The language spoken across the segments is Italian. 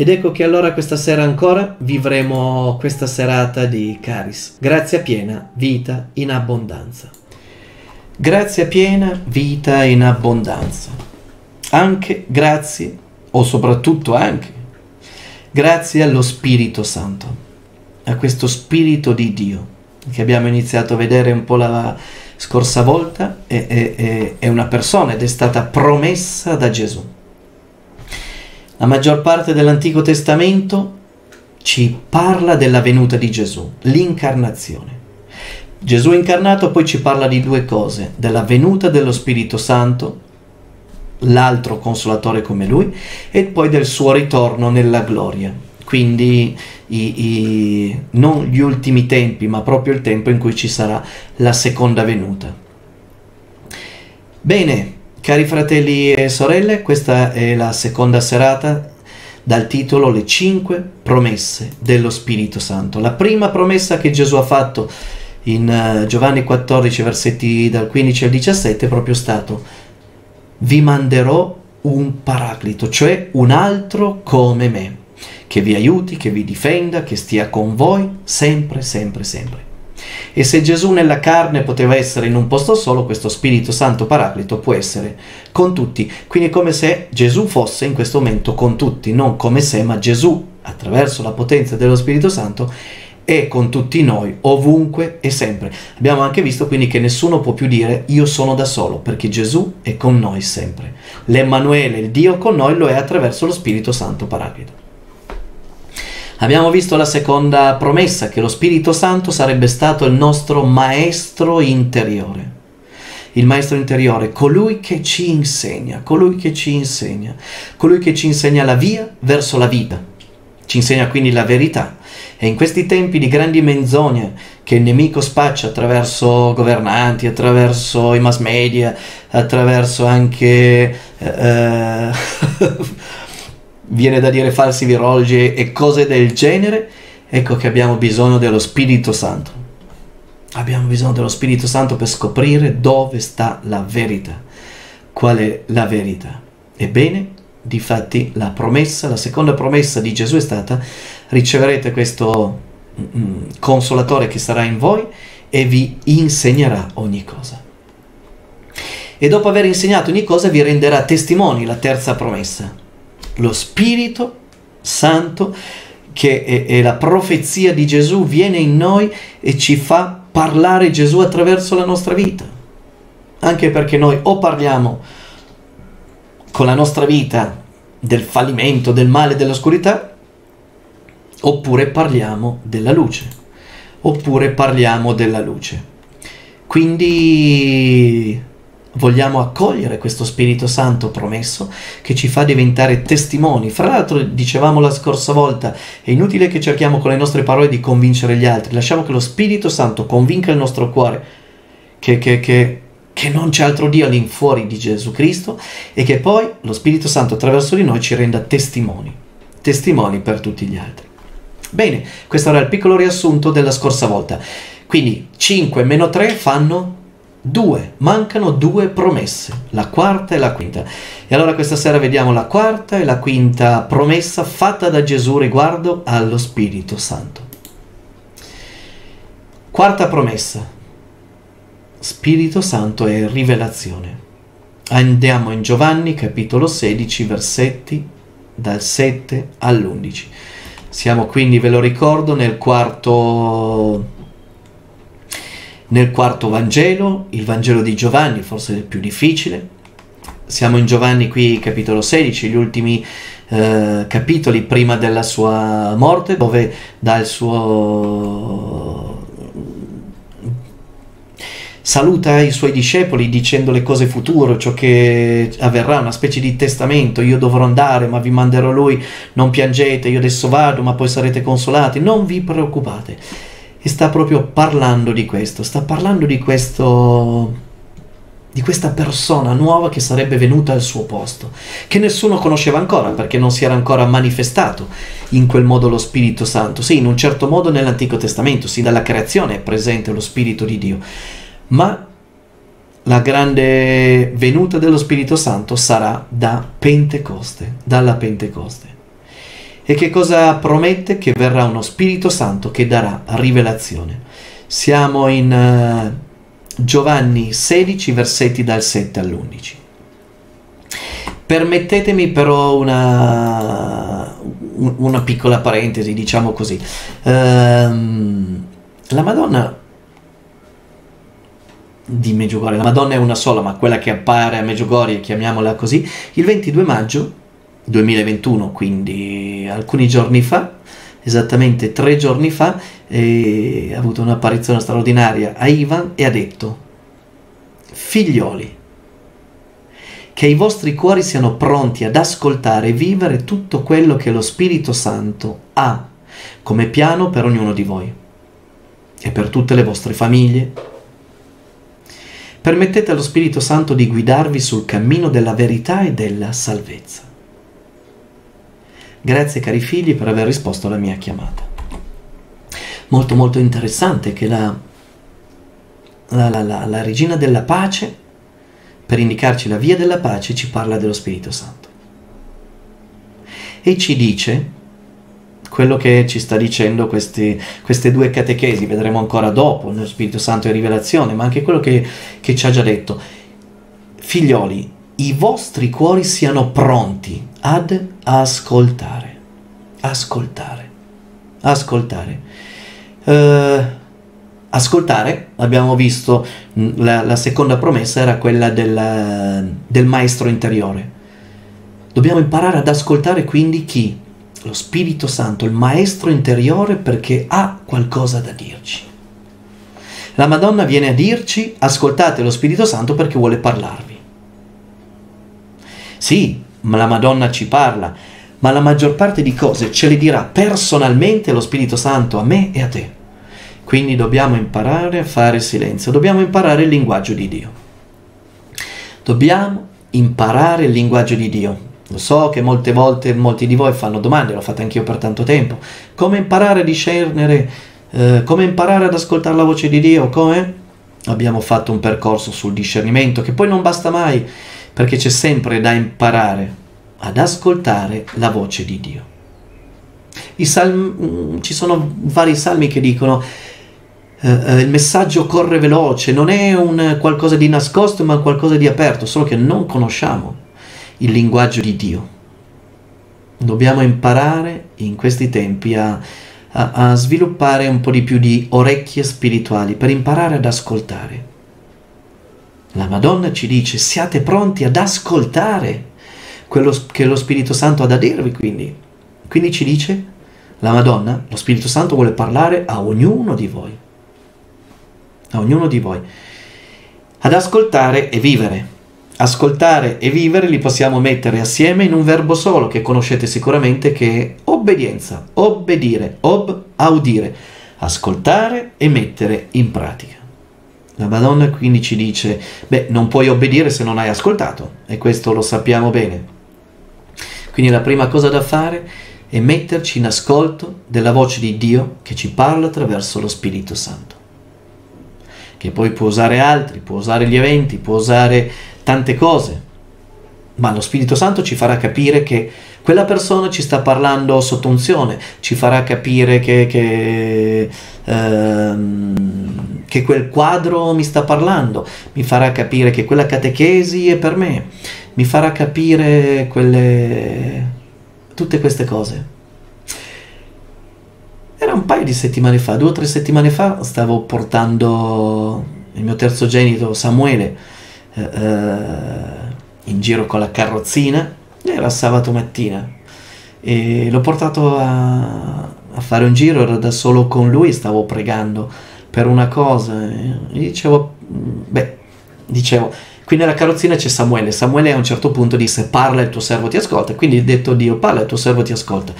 Ed ecco che allora questa sera ancora vivremo questa serata di Caris. Grazia piena, vita in abbondanza. Grazia piena, vita in abbondanza. Anche grazie, o soprattutto anche, grazie allo Spirito Santo, a questo Spirito di Dio, che abbiamo iniziato a vedere un po' la scorsa volta, è, è, è una persona ed è stata promessa da Gesù la maggior parte dell'Antico Testamento ci parla della venuta di Gesù, l'incarnazione. Gesù incarnato poi ci parla di due cose, della venuta dello Spirito Santo, l'altro consolatore come lui, e poi del suo ritorno nella gloria. Quindi i, i, non gli ultimi tempi, ma proprio il tempo in cui ci sarà la seconda venuta. Bene, Cari fratelli e sorelle, questa è la seconda serata dal titolo Le cinque promesse dello Spirito Santo. La prima promessa che Gesù ha fatto in uh, Giovanni 14, versetti dal 15 al 17 è proprio stato vi manderò un paraclito, cioè un altro come me, che vi aiuti, che vi difenda, che stia con voi sempre, sempre, sempre. E se Gesù nella carne poteva essere in un posto solo, questo Spirito Santo Paraclito può essere con tutti. Quindi è come se Gesù fosse in questo momento con tutti, non come se, ma Gesù, attraverso la potenza dello Spirito Santo, è con tutti noi, ovunque e sempre. Abbiamo anche visto quindi che nessuno può più dire io sono da solo, perché Gesù è con noi sempre. L'Emmanuele, il Dio con noi, lo è attraverso lo Spirito Santo Paraclito. Abbiamo visto la seconda promessa, che lo Spirito Santo sarebbe stato il nostro maestro interiore. Il maestro interiore, colui che ci insegna, colui che ci insegna, colui che ci insegna la via verso la vita, ci insegna quindi la verità. E in questi tempi di grandi menzogne che il nemico spaccia attraverso governanti, attraverso i mass media, attraverso anche... Eh, viene da dire falsi virologi e cose del genere, ecco che abbiamo bisogno dello Spirito Santo. Abbiamo bisogno dello Spirito Santo per scoprire dove sta la verità. Qual è la verità? Ebbene, difatti, la promessa, la seconda promessa di Gesù è stata: riceverete questo mm, consolatore che sarà in voi e vi insegnerà ogni cosa. E dopo aver insegnato ogni cosa vi renderà testimoni, la terza promessa lo Spirito Santo, che è, è la profezia di Gesù, viene in noi e ci fa parlare Gesù attraverso la nostra vita. Anche perché noi o parliamo con la nostra vita del fallimento, del male, dell'oscurità, oppure parliamo della luce, oppure parliamo della luce. Quindi vogliamo accogliere questo Spirito Santo promesso che ci fa diventare testimoni. Fra l'altro, dicevamo la scorsa volta, è inutile che cerchiamo con le nostre parole di convincere gli altri, lasciamo che lo Spirito Santo convinca il nostro cuore che, che, che, che non c'è altro Dio all'infuori di Gesù Cristo e che poi lo Spirito Santo attraverso di noi ci renda testimoni, testimoni per tutti gli altri. Bene, questo era il piccolo riassunto della scorsa volta. Quindi 5 meno 3 fanno Due, mancano due promesse, la quarta e la quinta. E allora questa sera vediamo la quarta e la quinta promessa fatta da Gesù riguardo allo Spirito Santo. Quarta promessa. Spirito Santo è rivelazione. Andiamo in Giovanni capitolo 16 versetti dal 7 all'11. Siamo quindi, ve lo ricordo, nel quarto nel quarto Vangelo, il Vangelo di Giovanni, forse il più difficile. Siamo in Giovanni qui capitolo 16, gli ultimi eh, capitoli prima della sua morte, dove dà il suo saluta i suoi discepoli dicendo le cose future, ciò che avverrà, una specie di testamento, io dovrò andare, ma vi manderò lui, non piangete, io adesso vado, ma poi sarete consolati, non vi preoccupate e sta proprio parlando di questo, sta parlando di questo di questa persona nuova che sarebbe venuta al suo posto, che nessuno conosceva ancora perché non si era ancora manifestato in quel modo lo Spirito Santo. Sì, in un certo modo nell'Antico Testamento, sì, dalla creazione è presente lo Spirito di Dio, ma la grande venuta dello Spirito Santo sarà da Pentecoste, dalla Pentecoste. E che cosa promette? Che verrà uno Spirito Santo che darà rivelazione. Siamo in uh, Giovanni 16, versetti dal 7 all'11. Permettetemi però una, una piccola parentesi, diciamo così. Um, la Madonna di Meggiugorie, la Madonna è una sola, ma quella che appare a Meggiugorie, chiamiamola così, il 22 maggio 2021, quindi alcuni giorni fa, esattamente tre giorni fa, ha avuto un'apparizione straordinaria a Ivan e ha detto, figlioli, che i vostri cuori siano pronti ad ascoltare e vivere tutto quello che lo Spirito Santo ha come piano per ognuno di voi e per tutte le vostre famiglie. Permettete allo Spirito Santo di guidarvi sul cammino della verità e della salvezza. Grazie cari figli per aver risposto alla mia chiamata. Molto molto interessante che la, la, la, la regina della pace, per indicarci la via della pace, ci parla dello Spirito Santo. E ci dice quello che ci sta dicendo questi, queste due catechesi, vedremo ancora dopo, nello Spirito Santo e Rivelazione, ma anche quello che, che ci ha già detto. Figlioli, i vostri cuori siano pronti ad ascoltare. Ascoltare. Ascoltare. Uh, ascoltare, abbiamo visto, mm, la, la, seconda promessa era quella del, del maestro interiore. Dobbiamo imparare ad ascoltare quindi chi? Lo Spirito Santo, il maestro interiore perché ha qualcosa da dirci. La Madonna viene a dirci ascoltate lo Spirito Santo perché vuole parlarvi. Sì, la Madonna ci parla, ma la maggior parte di cose ce le dirà personalmente lo Spirito Santo a me e a te. Quindi dobbiamo imparare a fare silenzio, dobbiamo imparare il linguaggio di Dio. Dobbiamo imparare il linguaggio di Dio. Lo so che molte volte molti di voi fanno domande, l'ho fatta anch'io per tanto tempo. Come imparare a discernere, eh, come imparare ad ascoltare la voce di Dio? Come? Abbiamo fatto un percorso sul discernimento che poi non basta mai perché c'è sempre da imparare ad ascoltare la voce di Dio. Salmi, mm, ci sono vari salmi che dicono eh, eh, il messaggio corre veloce, non è un qualcosa di nascosto ma qualcosa di aperto, solo che non conosciamo il linguaggio di Dio. Dobbiamo imparare in questi tempi a, a, a sviluppare un po' di più di orecchie spirituali per imparare ad ascoltare la Madonna ci dice siate pronti ad ascoltare quello che lo Spirito Santo ha da dirvi, quindi. Quindi ci dice la Madonna, lo Spirito Santo vuole parlare a ognuno di voi. A ognuno di voi. Ad ascoltare e vivere. Ascoltare e vivere li possiamo mettere assieme in un verbo solo che conoscete sicuramente che è obbedienza, obbedire, ob, audire, ascoltare e mettere in pratica. La Madonna quindi ci dice, beh, non puoi obbedire se non hai ascoltato, e questo lo sappiamo bene. Quindi la prima cosa da fare è metterci in ascolto della voce di Dio che ci parla attraverso lo Spirito Santo, che poi può usare altri, può usare gli eventi, può usare tante cose, ma lo Spirito Santo ci farà capire che quella persona ci sta parlando sotto unzione, ci farà capire che, che ehm, che quel quadro mi sta parlando, mi farà capire che quella catechesi è per me, mi farà capire quelle... tutte queste cose. Era un paio di settimane fa, due o tre settimane fa, stavo portando il mio terzogenito Samuele eh, eh in giro con la carrozzina, era sabato mattina, e l'ho portato a, a fare un giro, ero da solo con lui, stavo pregando per una cosa. E dicevo, beh, dicevo, qui nella carrozzina c'è Samuele. Samuele a un certo punto disse, parla il tuo servo ti ascolta. Quindi ho detto Dio, parla il tuo servo ti ascolta.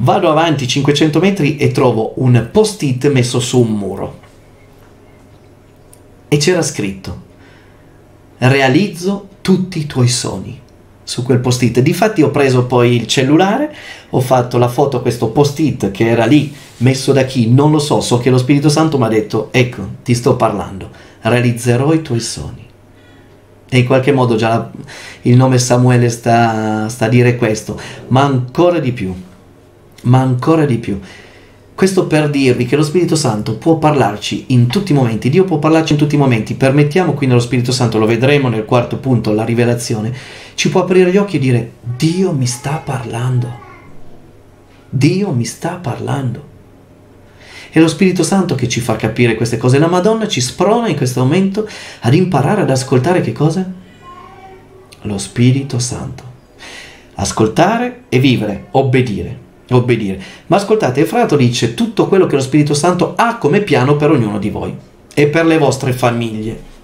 Vado avanti 500 metri e trovo un post-it messo su un muro. E c'era scritto, realizzo tutti i tuoi sogni su quel post-it. Difatti ho preso poi il cellulare, ho fatto la foto a questo post-it che era lì, messo da chi? Non lo so, so che lo Spirito Santo mi ha detto, ecco, ti sto parlando, realizzerò i tuoi sogni. E in qualche modo già il nome Samuele sta, sta a dire questo, ma ancora di più. ma ancora di più. Questo per dirvi che lo Spirito Santo può parlarci in tutti i momenti, Dio può parlarci in tutti i momenti, permettiamo quindi allo Spirito Santo, lo vedremo nel quarto punto, la rivelazione, ci può aprire gli occhi e dire Dio mi sta parlando, Dio mi sta parlando. È lo Spirito Santo che ci fa capire queste cose, la Madonna ci sprona in questo momento ad imparare ad ascoltare che cosa? Lo Spirito Santo. Ascoltare e vivere, obbedire obbedire. Ma ascoltate, Efrato dice tutto quello che lo Spirito Santo ha come piano per ognuno di voi e per le vostre famiglie.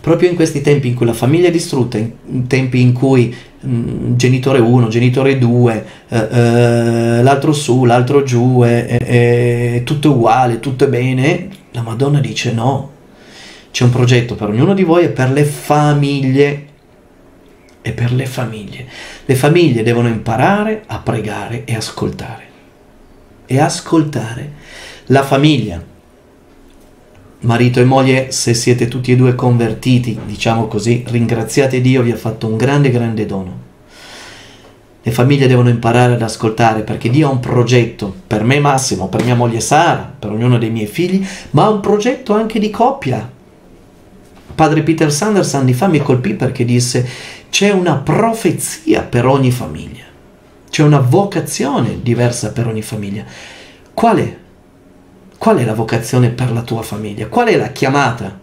Proprio in questi tempi in cui la famiglia è distrutta, in tempi in cui mh, mm, genitore 1, genitore 2, eh, eh, l'altro su, l'altro giù, è, è tutto uguale, tutto è bene, la Madonna dice no, c'è un progetto per ognuno di voi e per le famiglie e per le famiglie. Le famiglie devono imparare a pregare e ascoltare. E ascoltare. La famiglia, marito e moglie, se siete tutti e due convertiti, diciamo così, ringraziate Dio, vi ha fatto un grande, grande dono. Le famiglie devono imparare ad ascoltare perché Dio ha un progetto per me Massimo, per mia moglie Sara, per ognuno dei miei figli, ma ha un progetto anche di coppia. Padre Peter Sanders anni fa mi colpì perché disse c'è una profezia per ogni famiglia, c'è una vocazione diversa per ogni famiglia. Qual è? Qual è la vocazione per la tua famiglia? Qual è la chiamata?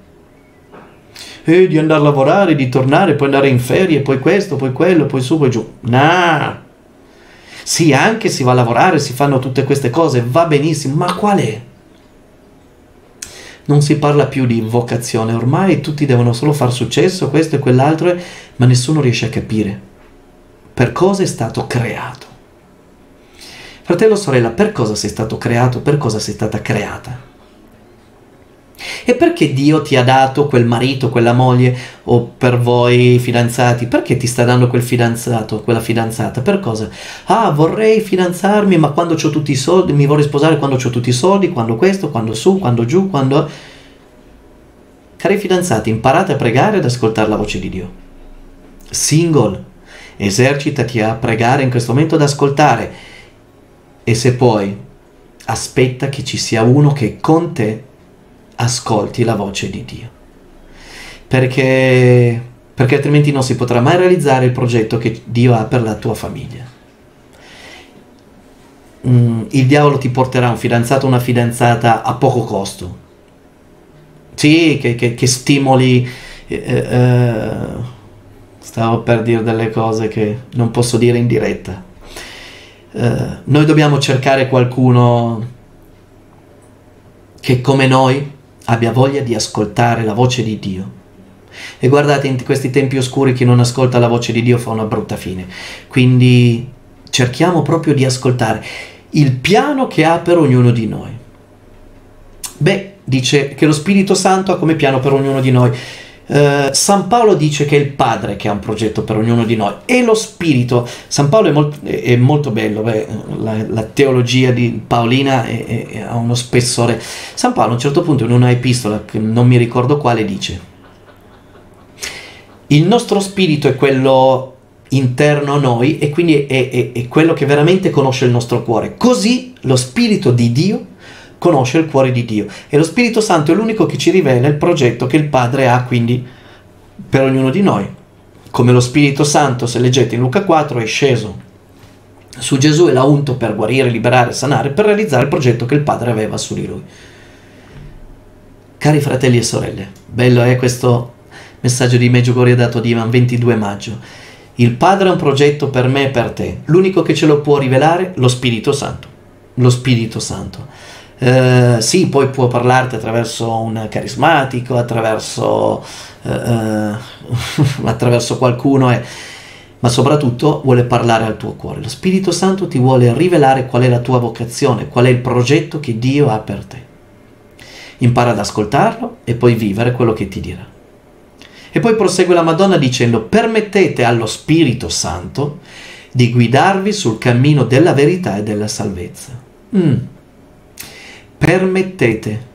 E di andare a lavorare, di tornare, poi andare in ferie, poi questo, poi quello, poi su, poi giù. No! Sì, anche si va a lavorare, si fanno tutte queste cose, va benissimo, ma qual è? Non si parla più di vocazione, ormai tutti devono solo far successo, questo e quell'altro, ma nessuno riesce a capire per cosa è stato creato. Fratello, sorella, per cosa sei stato creato, per cosa sei stata creata? E perché Dio ti ha dato quel marito, quella moglie, o per voi fidanzati? Perché ti sta dando quel fidanzato, quella fidanzata? Per cosa? Ah, vorrei fidanzarmi, ma quando ho tutti i soldi, mi vorrei sposare quando ho tutti i soldi, quando questo, quando su, quando giù, quando... Cari fidanzati, imparate a pregare ed ascoltare la voce di Dio. Single, esercitati a pregare in questo momento ad ascoltare. E se puoi, aspetta che ci sia uno che con te ascolti la voce di Dio. Perché, perché altrimenti non si potrà mai realizzare il progetto che Dio ha per la tua famiglia. Mm, il diavolo ti porterà un fidanzato o una fidanzata a poco costo. Sì, che, che, che stimoli... Eh, eh, stavo per dire delle cose che non posso dire in diretta. Eh, noi dobbiamo cercare qualcuno che come noi abbia voglia di ascoltare la voce di Dio. E guardate, in questi tempi oscuri chi non ascolta la voce di Dio fa una brutta fine. Quindi cerchiamo proprio di ascoltare il piano che ha per ognuno di noi. Beh, dice che lo Spirito Santo ha come piano per ognuno di noi. Uh, San Paolo dice che è il Padre che ha un progetto per ognuno di noi e lo Spirito. San Paolo è, molt, è molto bello, beh, la, la, teologia di Paolina è, è, ha uno spessore. San Paolo a un certo punto in una epistola, che non mi ricordo quale, dice il nostro spirito è quello interno a noi e quindi è, è quello che veramente conosce il nostro cuore. Così lo Spirito di Dio conosce il cuore di Dio e lo Spirito Santo è l'unico che ci rivela il progetto che il Padre ha quindi per ognuno di noi. Come lo Spirito Santo, se leggete in Luca 4, è sceso su Gesù e l'ha unto per guarire, liberare, sanare, per realizzare il progetto che il Padre aveva su di lui. Cari fratelli e sorelle, bello è questo messaggio di Meggiugorie dato di Ivan 22 maggio. Il Padre ha un progetto per me e per te. L'unico che ce lo può rivelare, lo Spirito Santo. Lo Spirito Santo. Eh, sì, poi può parlarti attraverso un carismatico, attraverso, eh, eh attraverso qualcuno, eh, ma soprattutto vuole parlare al tuo cuore. Lo Spirito Santo ti vuole rivelare qual è la tua vocazione, qual è il progetto che Dio ha per te. Impara ad ascoltarlo e poi vivere quello che ti dirà. E poi prosegue la Madonna dicendo, permettete allo Spirito Santo di guidarvi sul cammino della verità e della salvezza. Mm permettete.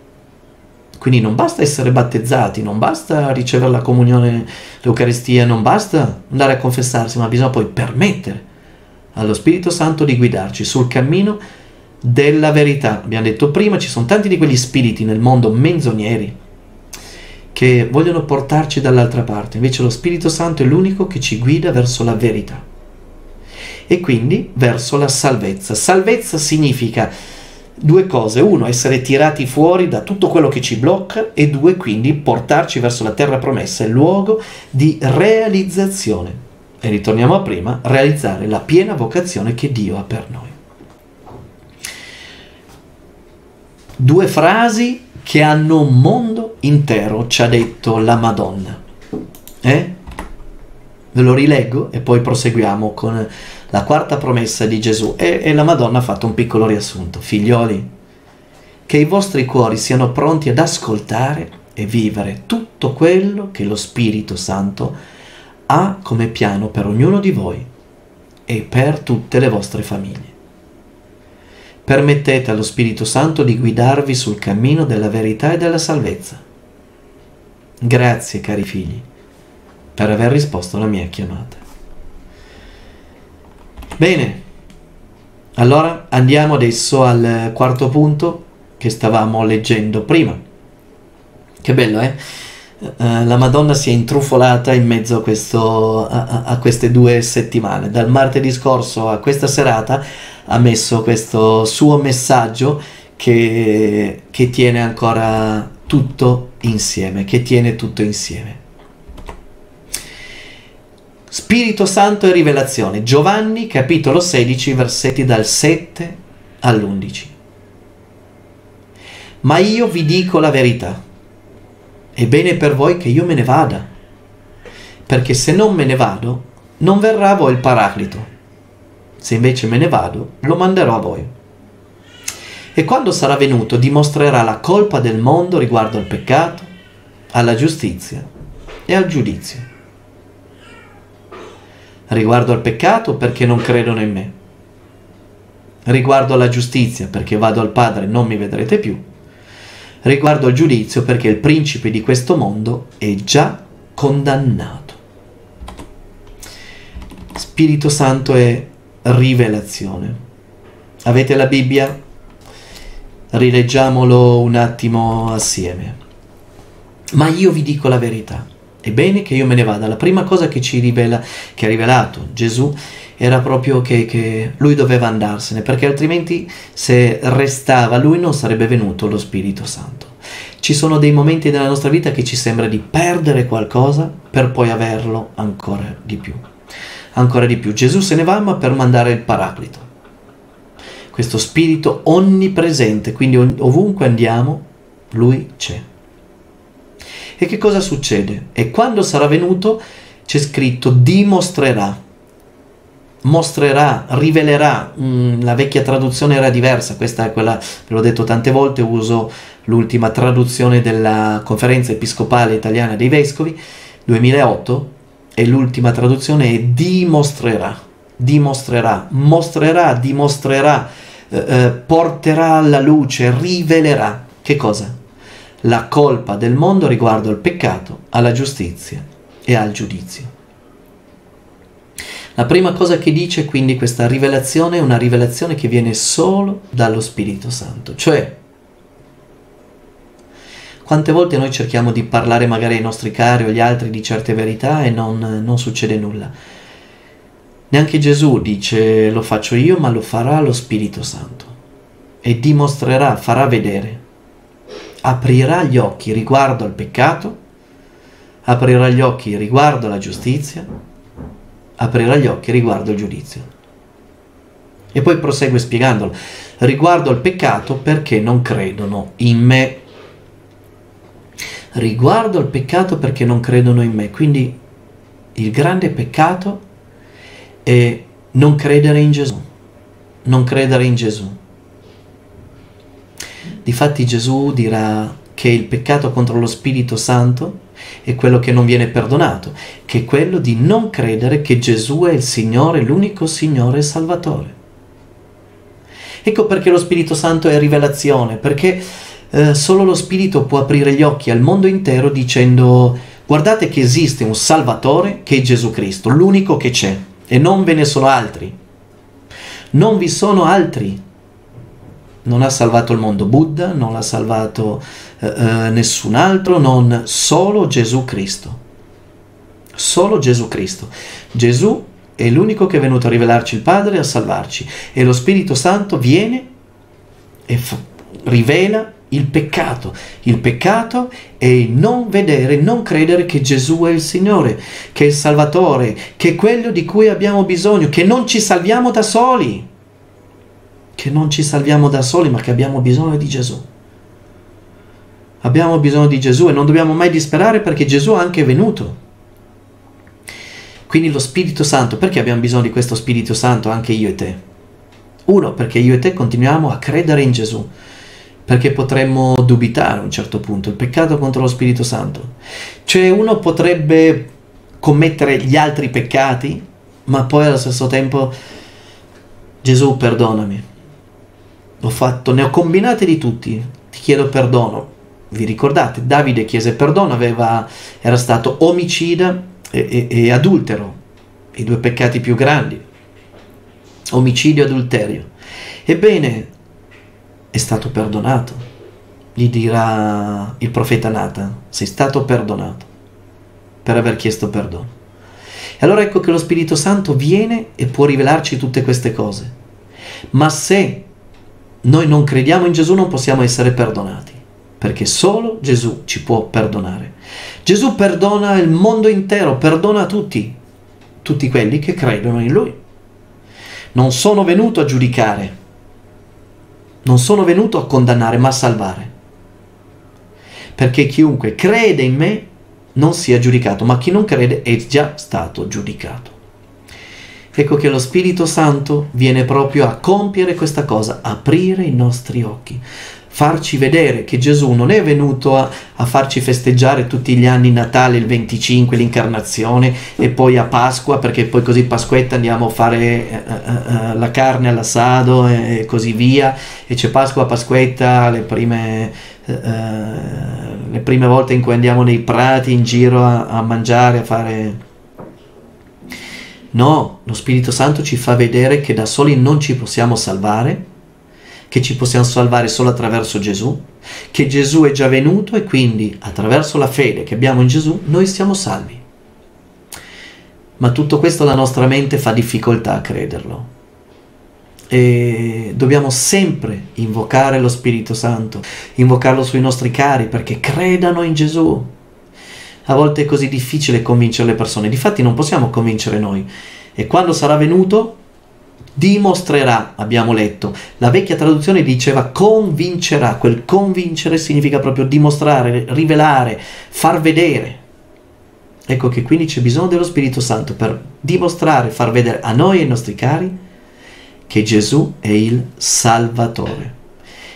Quindi non basta essere battezzati, non basta ricevere la comunione, l'Eucaristia, non basta andare a confessarsi, ma bisogna poi permettere allo Spirito Santo di guidarci sul cammino della verità. Abbiamo detto prima, ci sono tanti di quegli spiriti nel mondo menzogneri che vogliono portarci dall'altra parte, invece lo Spirito Santo è l'unico che ci guida verso la verità e quindi verso la salvezza. Salvezza significa due cose, uno essere tirati fuori da tutto quello che ci blocca e due quindi portarci verso la terra promessa, il luogo di realizzazione. E ritorniamo a prima, realizzare la piena vocazione che Dio ha per noi. Due frasi che hanno un mondo intero, ci ha detto la Madonna. Eh? Ve lo rileggo e poi proseguiamo con la quarta promessa di Gesù. E, e la Madonna ha fatto un piccolo riassunto. Figlioli, che i vostri cuori siano pronti ad ascoltare e vivere tutto quello che lo Spirito Santo ha come piano per ognuno di voi e per tutte le vostre famiglie. Permettete allo Spirito Santo di guidarvi sul cammino della verità e della salvezza. Grazie, cari figli, per aver risposto alla mia chiamata. Bene, allora andiamo adesso al quarto punto che stavamo leggendo prima. Che bello, eh? Uh, la Madonna si è intrufolata in mezzo a, questo, a, a, queste due settimane. Dal martedì scorso a questa serata ha messo questo suo messaggio che, che tiene ancora tutto insieme, che tiene tutto insieme. Spirito Santo e rivelazione. Giovanni capitolo 16 versetti dal 7 all'11. Ma io vi dico la verità. È bene per voi che io me ne vada, perché se non me ne vado, non verrà a voi il Paraclito se invece me ne vado, lo manderò a voi. E quando sarà venuto dimostrerà la colpa del mondo riguardo al peccato, alla giustizia e al giudizio. Riguardo al peccato perché non credono in me. Riguardo alla giustizia perché vado al Padre e non mi vedrete più. Riguardo al giudizio perché il principe di questo mondo è già condannato. Spirito Santo è rivelazione. Avete la Bibbia? Rileggiamolo un attimo assieme. Ma io vi dico la verità. È bene che io me ne vada. La prima cosa che ci rivela, che ha rivelato Gesù, era proprio che, che, lui doveva andarsene, perché altrimenti se restava lui non sarebbe venuto lo Spirito Santo. Ci sono dei momenti nella nostra vita che ci sembra di perdere qualcosa per poi averlo ancora di più ancora di più. Gesù se ne va ma per mandare il Paraclito. Questo spirito onnipresente, quindi ovunque andiamo, lui c'è. E che cosa succede? E quando sarà venuto c'è scritto dimostrerà, mostrerà, rivelerà. Mm, la vecchia traduzione era diversa, questa è quella, ve l'ho detto tante volte, uso l'ultima traduzione della conferenza episcopale italiana dei vescovi, 2008, e l'ultima traduzione è dimostrerà, dimostrerà, mostrerà, dimostrerà, eh, eh, porterà alla luce, rivelerà. Che cosa? La colpa del mondo riguardo al peccato, alla giustizia e al giudizio. La prima cosa che dice quindi questa rivelazione è una rivelazione che viene solo dallo Spirito Santo, cioè quante volte noi cerchiamo di parlare magari ai nostri cari o agli altri di certe verità e non, non succede nulla. Neanche Gesù dice lo faccio io, ma lo farà lo Spirito Santo e dimostrerà, farà vedere, aprirà gli occhi riguardo al peccato, aprirà gli occhi riguardo alla giustizia, aprirà gli occhi riguardo al giudizio. E poi prosegue spiegandolo, riguardo al peccato perché non credono in me riguardo al peccato perché non credono in me. Quindi il grande peccato è non credere in Gesù, non credere in Gesù. Difatti Gesù dirà che il peccato contro lo Spirito Santo è quello che non viene perdonato, che è quello di non credere che Gesù è il Signore, l'unico Signore e Salvatore. Ecco perché lo Spirito Santo è rivelazione, perché eh, solo lo Spirito può aprire gli occhi al mondo intero dicendo guardate che esiste un Salvatore che è Gesù Cristo, l'unico che c'è, e non ve ne sono altri. Non vi sono altri. Non ha salvato il mondo Buddha, non l'ha salvato eh, eh, nessun altro, non solo Gesù Cristo. Solo Gesù Cristo. Gesù è l'unico che è venuto a rivelarci il Padre e a salvarci. E lo Spirito Santo viene e f- rivela il peccato. Il peccato è non vedere, non credere che Gesù è il Signore, che è il Salvatore, che è quello di cui abbiamo bisogno, che non ci salviamo da soli, che non ci salviamo da soli, ma che abbiamo bisogno di Gesù. Abbiamo bisogno di Gesù e non dobbiamo mai disperare perché Gesù è anche venuto. Quindi lo Spirito Santo, perché abbiamo bisogno di questo Spirito Santo anche io e te? Uno, perché io e te continuiamo a credere in Gesù perché potremmo dubitare a un certo punto, il peccato contro lo Spirito Santo. Cioè uno potrebbe commettere gli altri peccati, ma poi allo stesso tempo Gesù perdonami. Ho fatto, ne ho combinati di tutti, ti chiedo perdono. Vi ricordate, Davide chiese perdono, aveva, era stato omicida e, e, e adultero, i due peccati più grandi, omicidio e adulterio. Ebbene, è stato perdonato. Gli dirà il profeta Nathan, sei stato perdonato per aver chiesto perdono. E allora ecco che lo Spirito Santo viene e può rivelarci tutte queste cose. Ma se noi non crediamo in Gesù non possiamo essere perdonati, perché solo Gesù ci può perdonare. Gesù perdona il mondo intero, perdona tutti, tutti quelli che credono in Lui. Non sono venuto a giudicare, non sono venuto a condannare, ma a salvare. Perché chiunque crede in me non sia giudicato, ma chi non crede è già stato giudicato. Ecco che lo Spirito Santo viene proprio a compiere questa cosa, aprire i nostri occhi, farci vedere che Gesù non è venuto a, a, farci festeggiare tutti gli anni Natale, il 25, l'incarnazione e poi a Pasqua, perché poi così Pasquetta andiamo a fare uh, uh, la carne all'assado e, e, così via, e c'è Pasqua, Pasquetta, le prime, uh, le prime volte in cui andiamo nei prati in giro a, a mangiare, a fare... No, lo Spirito Santo ci fa vedere che da soli non ci possiamo salvare, che ci possiamo salvare solo attraverso Gesù, che Gesù è già venuto e quindi attraverso la fede che abbiamo in Gesù noi siamo salvi. Ma tutto questo la nostra mente fa difficoltà a crederlo. E dobbiamo sempre invocare lo Spirito Santo, invocarlo sui nostri cari perché credano in Gesù. A volte è così difficile convincere le persone, difatti non possiamo convincere noi. E quando sarà venuto dimostrerà, abbiamo letto. La vecchia traduzione diceva convincerà, quel convincere significa proprio dimostrare, rivelare, far vedere. Ecco che quindi c'è bisogno dello Spirito Santo per dimostrare, far vedere a noi e ai nostri cari che Gesù è il Salvatore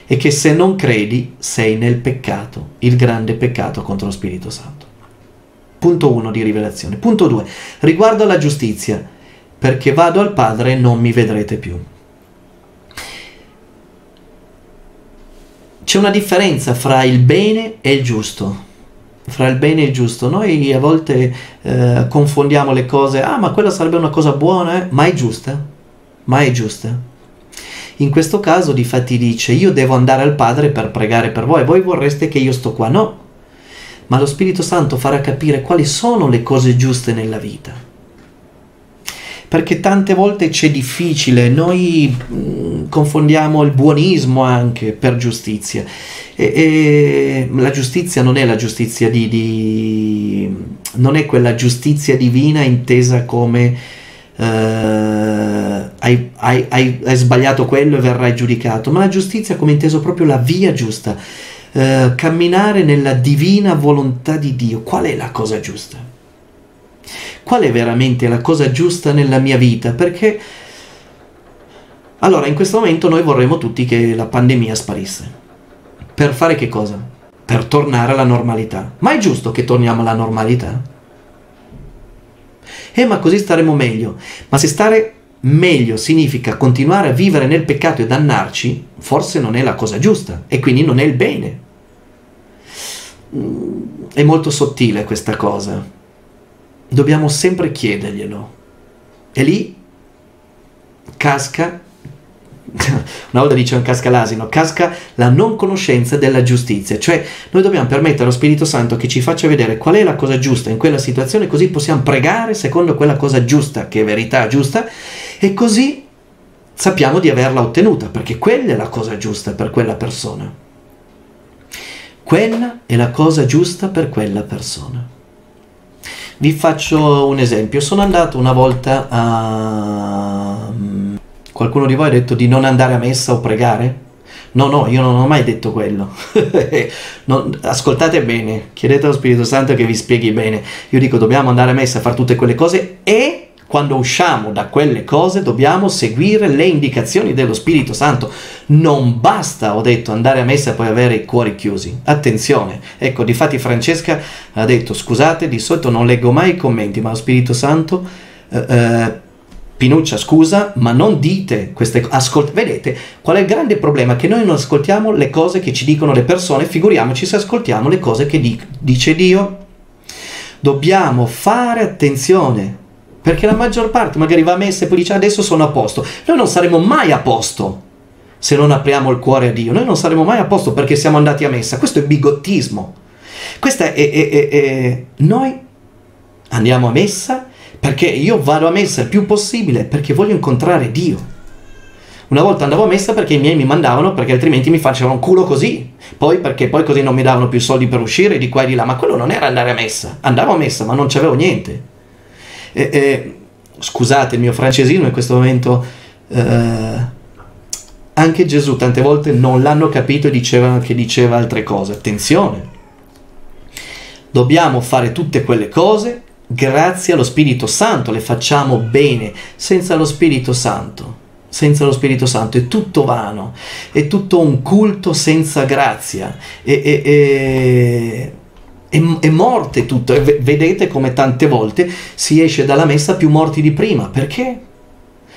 e che se non credi sei nel peccato, il grande peccato contro lo Spirito Santo. Punto 1 di rivelazione. Punto 2. Riguardo alla giustizia perché vado al Padre non mi vedrete più. C'è una differenza fra il bene e il giusto. Fra il bene e il giusto. Noi a volte eh, confondiamo le cose. Ah, ma quella sarebbe una cosa buona, eh? ma è giusta? Ma è giusta? In questo caso, difatti, dice: Io devo andare al Padre per pregare per voi. Voi vorreste che io sto qua? No. Ma lo Spirito Santo farà capire quali sono le cose giuste nella vita. Perché tante volte c'è difficile, noi mm, confondiamo il buonismo anche per giustizia. E, e, la giustizia non è la giustizia di, di non è quella giustizia divina intesa come Uh, hai, hai, hai, hai, sbagliato quello e verrai giudicato, ma la giustizia come inteso proprio la via giusta, uh, camminare nella divina volontà di Dio. Qual è la cosa giusta? qual è veramente la cosa giusta nella mia vita? Perché allora in questo momento noi vorremmo tutti che la pandemia sparisse. Per fare che cosa? Per tornare alla normalità. Ma è giusto che torniamo alla normalità? Eh, ma così staremo meglio. Ma se stare meglio significa continuare a vivere nel peccato e dannarci, forse non è la cosa giusta e quindi non è il bene. Mm, è molto sottile questa cosa dobbiamo sempre chiederglielo. E lì casca una volta dice un casca l'asino, casca la non conoscenza della giustizia, cioè noi dobbiamo permettere allo Spirito Santo che ci faccia vedere qual è la cosa giusta in quella situazione, così possiamo pregare secondo quella cosa giusta, che è verità giusta, e così sappiamo di averla ottenuta, perché quella è la cosa giusta per quella persona. Quella è la cosa giusta per quella persona. Vi faccio un esempio. Sono andato una volta a... Qualcuno di voi ha detto di non andare a messa o pregare? No, no, io non ho mai detto quello. non, ascoltate bene, chiedete allo Spirito Santo che vi spieghi bene. Io dico dobbiamo andare a messa a fare tutte quelle cose e quando usciamo da quelle cose dobbiamo seguire le indicazioni dello Spirito Santo. Non basta, ho detto, andare a messa e poi avere i cuori chiusi. Attenzione. Ecco, difatti Francesca ha detto, scusate, di solito non leggo mai i commenti, ma lo Spirito Santo... Eh, eh, Pinuccia, scusa, ma non dite queste cose. Ascolt- vedete qual è il grande problema? Che noi non ascoltiamo le cose che ci dicono le persone, figuriamoci se ascoltiamo le cose che di- dice Dio. Dobbiamo fare attenzione perché la maggior parte magari va a messa e poi dice adesso sono a posto. Noi non saremo mai a posto se non apriamo il cuore a Dio. Noi non saremo mai a posto perché siamo andati a messa. Questo è bigottismo. Questo è, è, è, è, Noi andiamo a messa perché io vado a messa il più possibile perché voglio incontrare Dio. Una volta andavo a messa perché i miei mi mandavano perché altrimenti mi facevano un culo così. Poi perché poi così non mi davano più soldi per uscire di qua e di là. Ma quello non era andare a messa. Andavo a messa ma non c'avevo niente. E, e, scusate il mio francesino in questo momento, eh, anche Gesù tante volte non l'hanno capito e diceva che diceva altre cose. Attenzione, dobbiamo fare tutte quelle cose grazie allo Spirito Santo, le facciamo bene, senza lo Spirito Santo. Senza lo Spirito Santo è tutto vano, è tutto un culto senza grazia. E, e, e è, è morte tutto. E vedete come tante volte si esce dalla messa più morti di prima. Perché?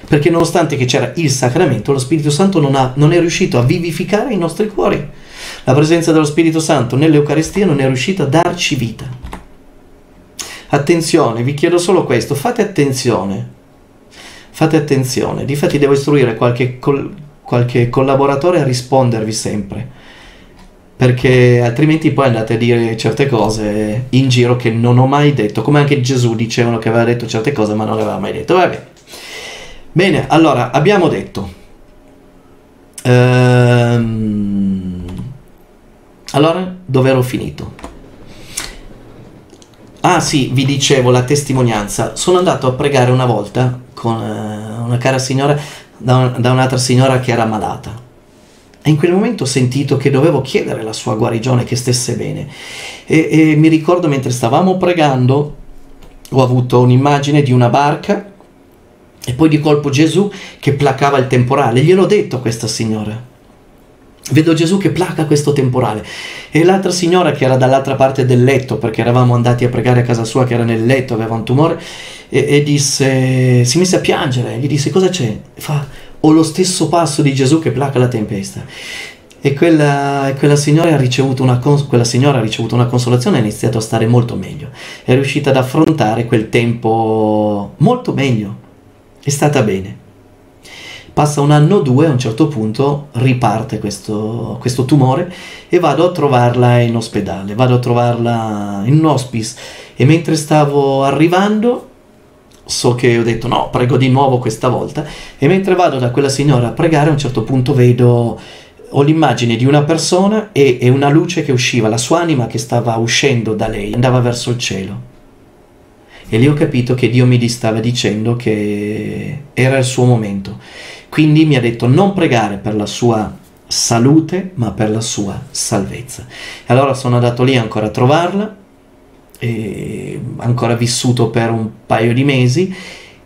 Perché nonostante che c'era il sacramento, lo Spirito Santo non, ha, non è riuscito a vivificare i nostri cuori. La presenza dello Spirito Santo nell'Eucaristia non è riuscita a darci vita. Attenzione, vi chiedo solo questo, fate attenzione. Fate attenzione. Difatti devo istruire qualche, col, qualche collaboratore a rispondervi sempre perché altrimenti poi andate a dire certe cose in giro che non ho mai detto, come anche Gesù dicevano che aveva detto certe cose ma non le aveva mai detto. Vabbè. Bene, allora abbiamo detto. Ehm, allora, dove ero finito? Ah sì, vi dicevo la testimonianza. Sono andato a pregare una volta con eh, una cara signora, da un'altra signora che era malata e in quel momento ho sentito che dovevo chiedere la sua guarigione, che stesse bene. E, e mi ricordo mentre stavamo pregando, ho avuto un'immagine di una barca e poi di colpo Gesù che placava il temporale. Gliel'ho detto a questa signora. Vedo Gesù che placa questo temporale. E l'altra signora che era dall'altra parte del letto, perché eravamo andati a pregare a casa sua, che era nel letto, aveva un tumore, e, e disse, si mise a piangere. Gli disse, cosa c'è? Fa, o lo stesso passo di Gesù che placa la tempesta. E quella, quella, signora una, quella, signora ha ricevuto una, consolazione e ha iniziato a stare molto meglio. È riuscita ad affrontare quel tempo molto meglio. È stata bene. Passa un anno o due, a un certo punto riparte questo, questo tumore e vado a trovarla in ospedale, vado a trovarla in un hospice e mentre stavo arrivando so che ho detto no, prego di nuovo questa volta e mentre vado da quella signora a pregare a un certo punto vedo ho l'immagine di una persona e, e, una luce che usciva, la sua anima che stava uscendo da lei, andava verso il cielo. E lì ho capito che Dio mi stava dicendo che era il suo momento. Quindi mi ha detto non pregare per la sua salute, ma per la sua salvezza. E allora sono andato lì ancora a trovarla ancora vissuto per un paio di mesi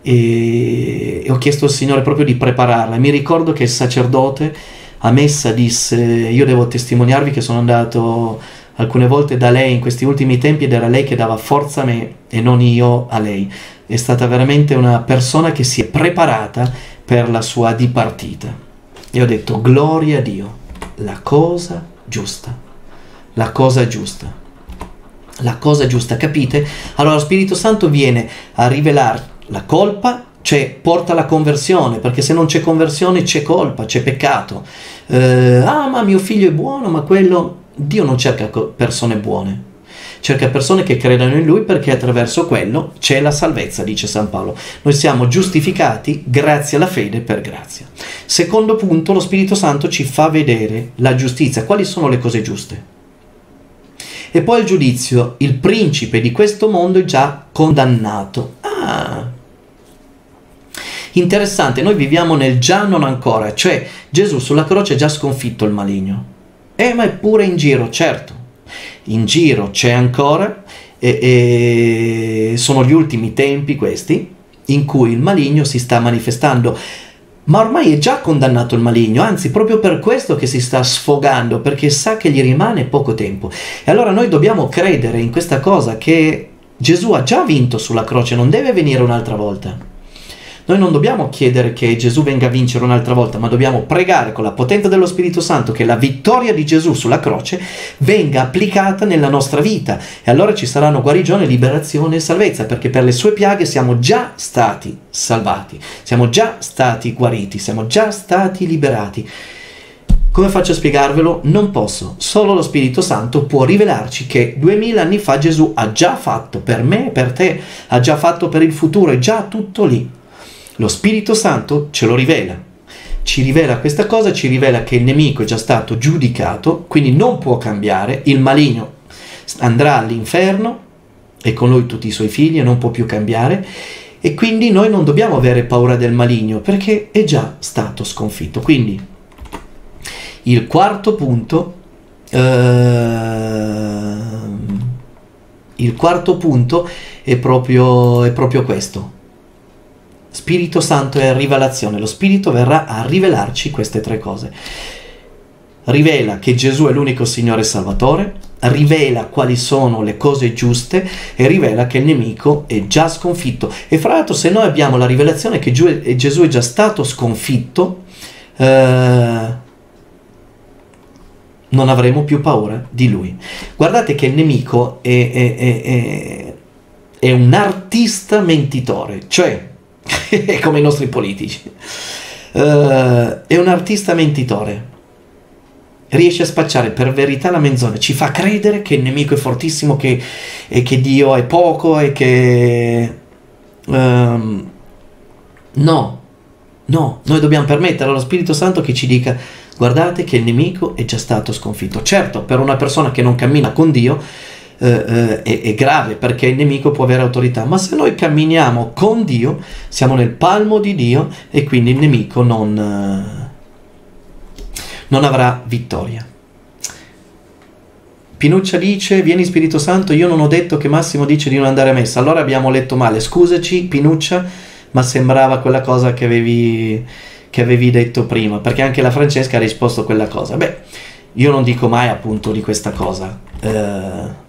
e, e ho chiesto al Signore proprio di prepararla. Mi ricordo che il sacerdote a messa disse io devo testimoniarvi che sono andato alcune volte da lei in questi ultimi tempi ed era lei che dava forza a me e non io a lei. È stata veramente una persona che si è preparata per la sua dipartita. E ho detto gloria a Dio, la cosa giusta, la cosa giusta la cosa giusta, capite? Allora lo Spirito Santo viene a rivelare la colpa cioè porta alla conversione, perché se non c'è conversione c'è colpa, c'è peccato. Eh, ah, ma mio figlio è buono, ma quello... Dio non cerca persone buone, cerca persone che credano in Lui perché attraverso quello c'è la salvezza, dice San Paolo. Noi siamo giustificati grazie alla fede per grazia. Secondo punto, lo Spirito Santo ci fa vedere la giustizia, quali sono le cose giuste. E poi il giudizio, il principe di questo mondo è già condannato. Ah, interessante, noi viviamo nel già non ancora, cioè Gesù sulla croce ha già sconfitto il maligno. Eh, ma è pure in giro, certo. In giro c'è ancora, e, e sono gli ultimi tempi questi, in cui il maligno si sta manifestando ma ormai è già condannato il maligno, anzi proprio per questo che si sta sfogando, perché sa che gli rimane poco tempo. E allora noi dobbiamo credere in questa cosa che Gesù ha già vinto sulla croce, non deve venire un'altra volta. Noi non dobbiamo chiedere che Gesù venga a vincere un'altra volta, ma dobbiamo pregare con la potenza dello Spirito Santo che la vittoria di Gesù sulla croce venga applicata nella nostra vita. E allora ci saranno guarigione, liberazione e salvezza, perché per le sue piaghe siamo già stati salvati, siamo già stati guariti, siamo già stati liberati. Come faccio a spiegarvelo? Non posso. Solo lo Spirito Santo può rivelarci che duemila anni fa Gesù ha già fatto per me e per te, ha già fatto per il futuro, è già tutto lì. Lo Spirito Santo ce lo rivela. Ci rivela questa cosa, ci rivela che il nemico è già stato giudicato, quindi non può cambiare, il maligno andrà all'inferno e con lui tutti i suoi figli e non può più cambiare e quindi noi non dobbiamo avere paura del maligno perché è già stato sconfitto. Quindi il quarto punto, eh, il quarto punto è proprio, è proprio questo. Spirito Santo è rivelazione, lo Spirito verrà a rivelarci queste tre cose. Rivela che Gesù è l'unico Signore Salvatore, rivela quali sono le cose giuste e rivela che il nemico è già sconfitto. E fra l'altro se noi abbiamo la rivelazione che Gesù è già stato sconfitto, eh, non avremo più paura di lui. Guardate che il nemico è, è, è, è un artista mentitore, cioè come i nostri politici. Uh, è un artista mentitore. Riesce a spacciare per verità la menzogna, ci fa credere che il nemico è fortissimo, che, e che Dio è poco e che... Um, no, no, noi dobbiamo permettere allo Spirito Santo che ci dica guardate che il nemico è già stato sconfitto. Certo, per una persona che non cammina con Dio, eh, eh, è, è, grave perché il nemico può avere autorità, ma se noi camminiamo con Dio, siamo nel palmo di Dio e quindi il nemico non, eh, non avrà vittoria. Pinuccia dice, vieni Spirito Santo, io non ho detto che Massimo dice di non andare a messa, allora abbiamo letto male, scusaci Pinuccia, ma sembrava quella cosa che avevi, che avevi detto prima, perché anche la Francesca ha risposto quella cosa. Beh, io non dico mai appunto di questa cosa. Eh,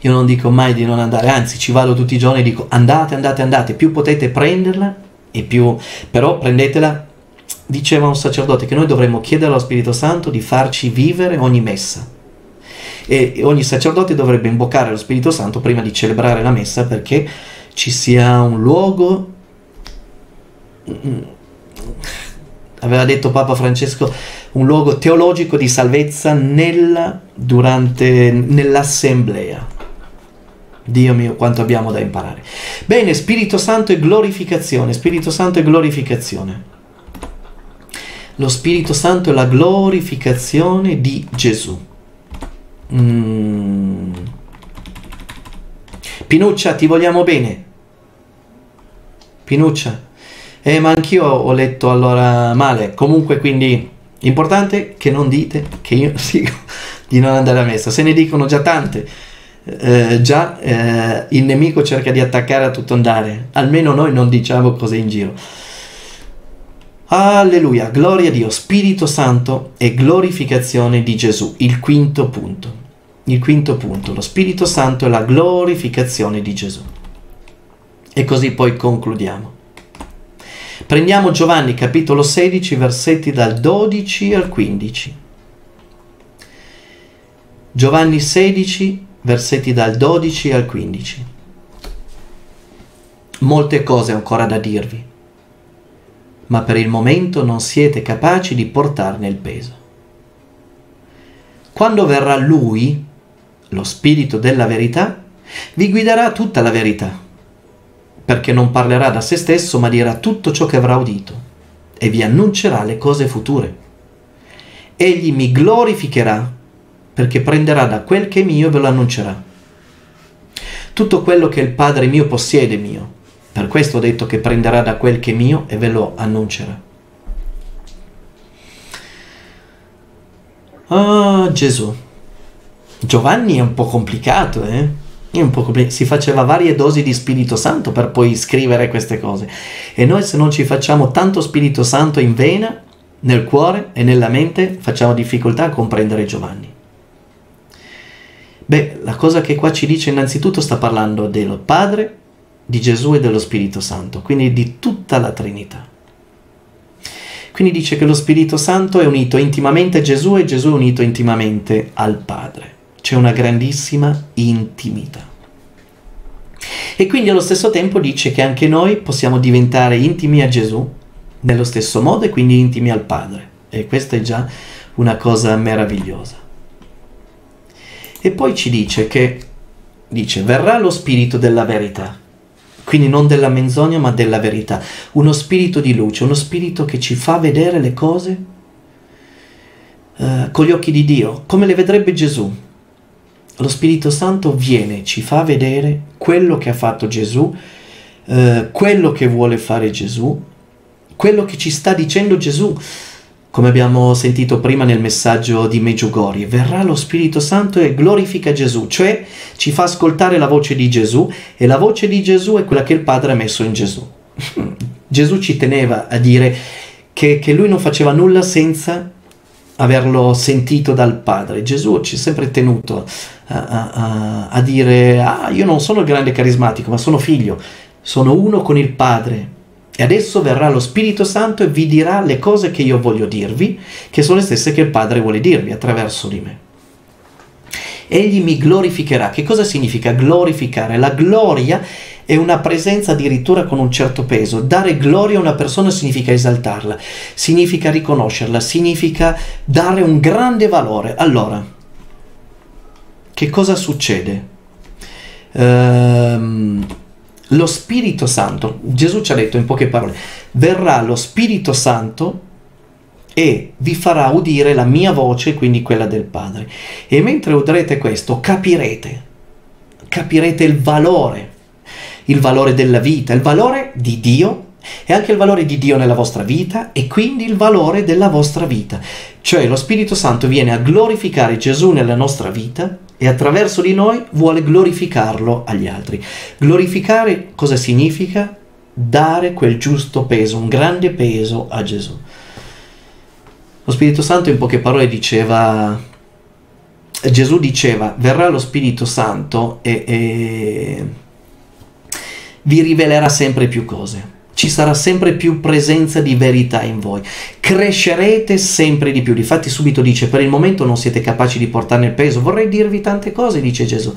io non dico mai di non andare, anzi ci vado tutti i giorni e dico andate, andate, andate, più potete prenderla e più, però prendetela, diceva un sacerdote che noi dovremmo chiedere allo Spirito Santo di farci vivere ogni messa. E ogni sacerdote dovrebbe invocare lo Spirito Santo prima di celebrare la messa perché ci sia un luogo aveva detto Papa Francesco, un luogo teologico di salvezza nella, durante, nell'assemblea. Dio mio, quanto abbiamo da imparare. Bene, Spirito Santo e glorificazione, Spirito Santo e glorificazione. Lo Spirito Santo è la glorificazione di Gesù. Mm. Pinuccia, ti vogliamo bene. Pinuccia. Eh, ma anch'io ho letto allora male. Comunque, quindi, importante che non dite che io dico di non andare a messa. Se ne dicono già tante eh, già eh, il nemico cerca di attaccare a tutto andare, almeno noi non diciamo cose in giro. Alleluia, gloria a Dio, Spirito Santo e glorificazione di Gesù, il quinto punto. Il quinto punto, lo Spirito Santo e la glorificazione di Gesù. E così poi concludiamo. Prendiamo Giovanni capitolo 16, versetti dal 12 al 15. Giovanni 16, versetti dal 12 al 15. molte cose ancora da dirvi, ma per il momento non siete capaci di portarne il peso. Quando verrà Lui, lo Spirito della verità, vi guiderà tutta la verità, perché non parlerà da se stesso, ma dirà tutto ciò che avrà udito e vi annuncerà le cose future. Egli mi glorificherà, perché prenderà da quel che è mio e ve lo annuncerà. Tutto quello che il Padre mio possiede è mio. Per questo ho detto che prenderà da quel che è mio e ve lo annuncerà. Ah, Gesù. Giovanni è un po' complicato, eh? Si faceva varie dosi di Spirito Santo per poi scrivere queste cose. E noi se non ci facciamo tanto Spirito Santo in vena, nel cuore e nella mente, facciamo difficoltà a comprendere Giovanni. Beh, la cosa che qua ci dice innanzitutto sta parlando del Padre, di Gesù e dello Spirito Santo, quindi di tutta la Trinità. Quindi dice che lo Spirito Santo è unito intimamente a Gesù e Gesù è unito intimamente al Padre. C'è una grandissima intimità. E quindi allo stesso tempo dice che anche noi possiamo diventare intimi a Gesù nello stesso modo e quindi intimi al Padre. E questa è già una cosa meravigliosa. E poi ci dice che, dice, verrà lo Spirito della verità. Quindi non della menzogna ma della verità, uno spirito di luce, uno spirito che ci fa vedere le cose uh, con gli occhi di Dio, come le vedrebbe Gesù. Lo Spirito Santo viene, ci fa vedere quello che ha fatto Gesù, uh, quello che vuole fare Gesù, quello che ci sta dicendo Gesù come abbiamo sentito prima nel messaggio di Meggiugorje, verrà lo Spirito Santo e glorifica Gesù, cioè ci fa ascoltare la voce di Gesù e la voce di Gesù è quella che il Padre ha messo in Gesù. Gesù ci teneva a dire che, che lui non faceva nulla senza averlo sentito dal Padre. Gesù ci ha sempre tenuto a, a, a dire, ah, io non sono il grande carismatico, ma sono figlio, sono uno con il Padre e adesso verrà lo Spirito Santo e vi dirà le cose che io voglio dirvi, che sono le stesse che il Padre vuole dirvi attraverso di me. Egli mi glorificherà. Che cosa significa glorificare? La gloria è una presenza addirittura con un certo peso. Dare gloria a una persona significa esaltarla, significa riconoscerla, significa dare un grande valore. Allora, che cosa succede? Ehm, lo Spirito Santo, Gesù ci ha detto in poche parole, verrà lo Spirito Santo e vi farà udire la mia voce, quindi quella del Padre. E mentre udrete questo, capirete, capirete il valore, il valore della vita, il valore di Dio e anche il valore di Dio nella vostra vita e quindi il valore della vostra vita. Cioè lo Spirito Santo viene a glorificare Gesù nella nostra vita e attraverso di noi vuole glorificarlo agli altri. Glorificare cosa significa? Dare quel giusto peso, un grande peso a Gesù. Lo Spirito Santo in poche parole diceva, Gesù diceva, verrà lo Spirito Santo e, e vi rivelerà sempre più cose ci sarà sempre più presenza di verità in voi. Crescerete sempre di più. Difatti subito dice, per il momento non siete capaci di portarne il peso. Vorrei dirvi tante cose, dice Gesù,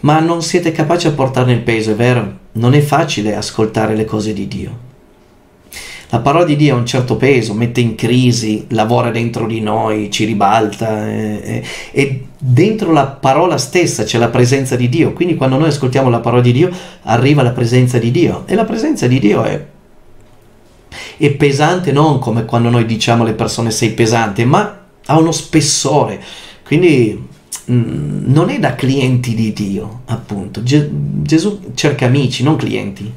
ma non siete capaci a portarne il peso, è vero? Non è facile ascoltare le cose di Dio. La parola di Dio ha un certo peso, mette in crisi, lavora dentro di noi, ci ribalta eh, eh, e dentro la parola stessa c'è la presenza di Dio. Quindi quando noi ascoltiamo la parola di Dio arriva la presenza di Dio e la presenza di Dio è, è pesante non come quando noi diciamo alle persone sei pesante, ma ha uno spessore. Quindi mh, mm, non è da clienti di Dio, appunto. Ge- Gesù cerca amici, non clienti.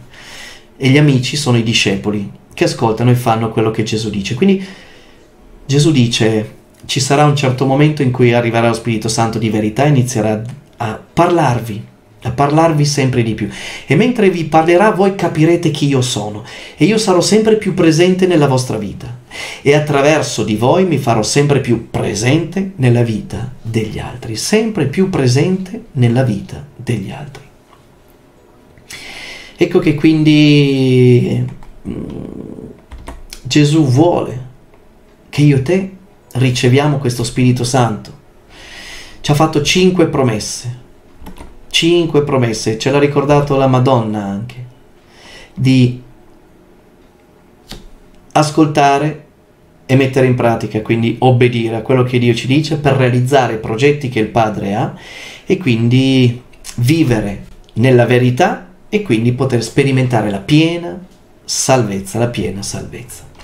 E gli amici sono i discepoli che ascoltano e fanno quello che Gesù dice. Quindi Gesù dice ci sarà un certo momento in cui arriverà lo Spirito Santo di verità e inizierà a parlarvi, a parlarvi sempre di più. E mentre vi parlerà voi capirete chi io sono e io sarò sempre più presente nella vostra vita e attraverso di voi mi farò sempre più presente nella vita degli altri, sempre più presente nella vita degli altri. Ecco che quindi Gesù vuole che io e te riceviamo questo Spirito Santo. Ci ha fatto cinque promesse. Cinque promesse, ce l'ha ricordato la Madonna anche. di ascoltare e mettere in pratica, quindi obbedire a quello che Dio ci dice per realizzare i progetti che il Padre ha e quindi vivere nella verità e quindi poter sperimentare la piena salvezza, la piena salvezza.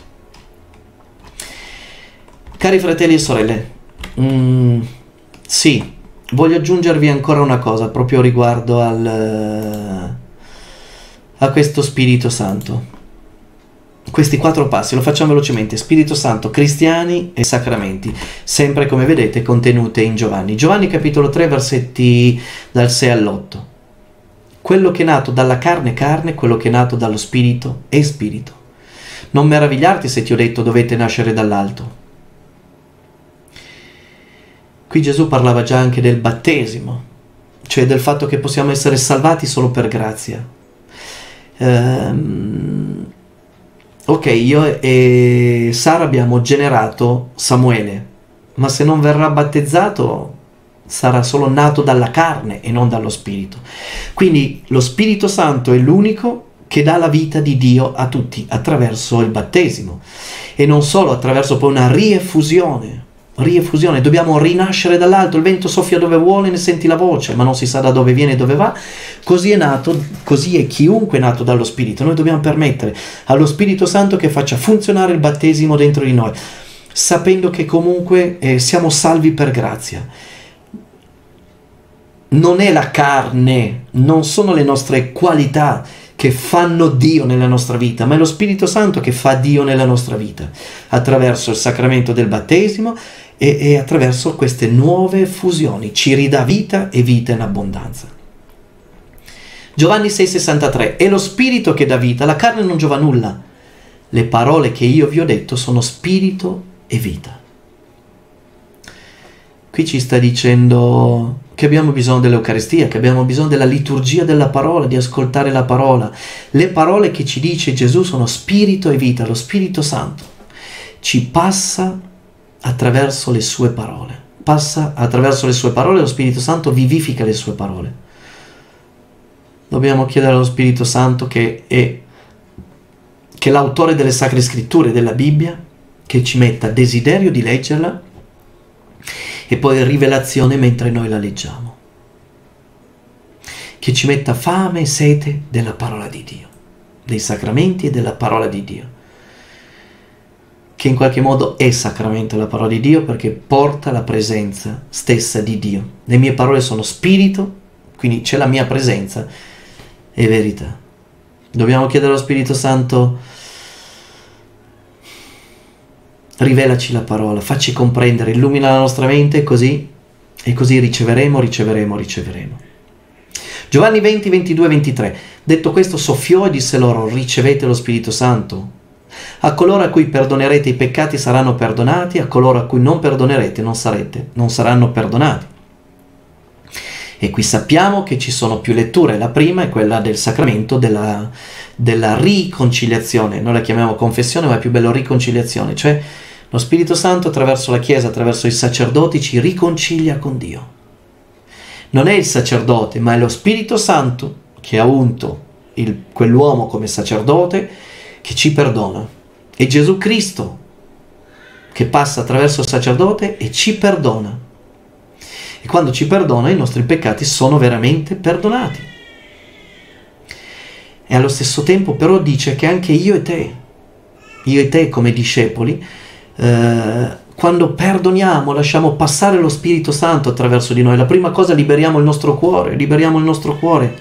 Cari fratelli e sorelle, mm, sì, voglio aggiungervi ancora una cosa proprio riguardo al, a questo Spirito Santo questi quattro passi, lo facciamo velocemente, Spirito Santo, cristiani e sacramenti, sempre come vedete contenute in Giovanni. Giovanni capitolo 3 versetti dal 6 all'8. Quello che è nato dalla carne è carne, quello che è nato dallo Spirito è Spirito. Non meravigliarti se ti ho detto dovete nascere dall'alto. Qui Gesù parlava già anche del battesimo, cioè del fatto che possiamo essere salvati solo per grazia. Ehm, ok, io e Sara abbiamo generato Samuele, ma se non verrà battezzato sarà solo nato dalla carne e non dallo Spirito. Quindi lo Spirito Santo è l'unico che dà la vita di Dio a tutti attraverso il battesimo e non solo attraverso poi una rieffusione rieffusione, dobbiamo rinascere dall'alto, il vento soffia dove vuole, ne senti la voce, ma non si sa da dove viene e dove va. Così è nato, così è chiunque è nato dallo Spirito. Noi dobbiamo permettere allo Spirito Santo che faccia funzionare il battesimo dentro di noi, sapendo che comunque eh, siamo salvi per grazia. Non è la carne, non sono le nostre qualità che fanno Dio nella nostra vita, ma è lo Spirito Santo che fa Dio nella nostra vita, attraverso il sacramento del battesimo e, e attraverso queste nuove fusioni ci ridà vita e vita in abbondanza. Giovanni 6,63 È lo spirito che dà vita, la carne non giova nulla. Le parole che io vi ho detto sono spirito e vita. Qui ci sta dicendo che abbiamo bisogno dell'Eucaristia, che abbiamo bisogno della liturgia della parola, di ascoltare la parola. Le parole che ci dice Gesù sono spirito e vita, lo Spirito Santo ci passa attraverso le sue parole. Passa attraverso le sue parole, lo Spirito Santo vivifica le sue parole. Dobbiamo chiedere allo Spirito Santo che è, che l'autore delle sacre scritture della Bibbia, che ci metta desiderio di leggerla e poi rivelazione mentre noi la leggiamo. Che ci metta fame e sete della parola di Dio, dei sacramenti e della parola di Dio che in qualche modo è sacramento la parola di Dio perché porta la presenza stessa di Dio. Le mie parole sono spirito, quindi c'è la mia presenza e verità. Dobbiamo chiedere allo Spirito Santo, rivelaci la parola, facci comprendere, illumina la nostra mente così, e così riceveremo, riceveremo, riceveremo. Giovanni 20, 22, 23. Detto questo, soffiò e disse loro, ricevete lo Spirito Santo. A coloro a cui perdonerete i peccati saranno perdonati, a coloro a cui non perdonerete non, sarete, non saranno perdonati. E qui sappiamo che ci sono più letture. La prima è quella del sacramento della, della riconciliazione. Noi la chiamiamo confessione, ma è più bello riconciliazione. Cioè lo Spirito Santo attraverso la Chiesa, attraverso i sacerdoti, ci riconcilia con Dio. Non è il sacerdote, ma è lo Spirito Santo che ha unto il, quell'uomo come sacerdote che ci perdona. È Gesù Cristo che passa attraverso il sacerdote e ci perdona. E quando ci perdona i nostri peccati sono veramente perdonati. E allo stesso tempo però dice che anche io e te, io e te come discepoli, eh, quando perdoniamo, lasciamo passare lo Spirito Santo attraverso di noi, la prima cosa liberiamo il nostro cuore, liberiamo il nostro cuore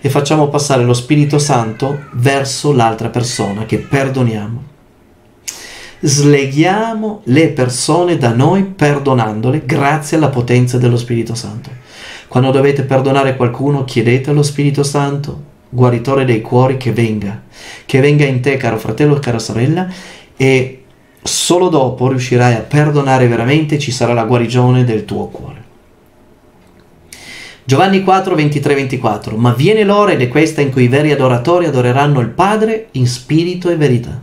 e facciamo passare lo Spirito Santo verso l'altra persona che perdoniamo. Sleghiamo le persone da noi perdonandole grazie alla potenza dello Spirito Santo. Quando dovete perdonare qualcuno, chiedete allo Spirito Santo, guaritore dei cuori, che venga, che venga in te, caro fratello cara sorella, e solo dopo riuscirai a perdonare veramente, ci sarà la guarigione del tuo cuore. Giovanni 4, 23, 24. Ma viene l'ora ed è questa in cui i veri adoratori adoreranno il Padre in spirito e verità.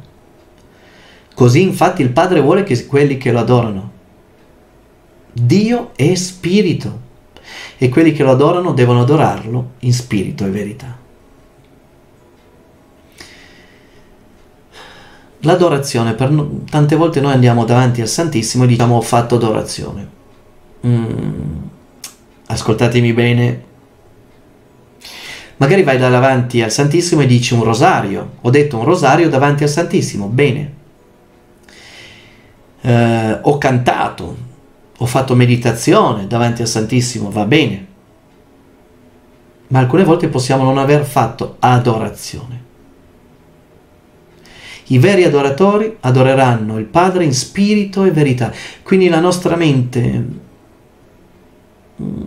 Così infatti il Padre vuole che quelli che lo adorano. Dio è spirito e quelli che lo adorano devono adorarlo in spirito e verità. L'adorazione, per, tante volte noi andiamo davanti al Santissimo e diciamo ho fatto adorazione. Mm, ascoltatemi bene. Magari vai davanti al Santissimo e dici un rosario. Ho detto un rosario davanti al Santissimo. Bene. Eh, ho cantato, ho fatto meditazione davanti al Santissimo. Va bene. Ma alcune volte possiamo non aver fatto adorazione. I veri adoratori adoreranno il Padre in spirito e verità. Quindi la nostra mente mm,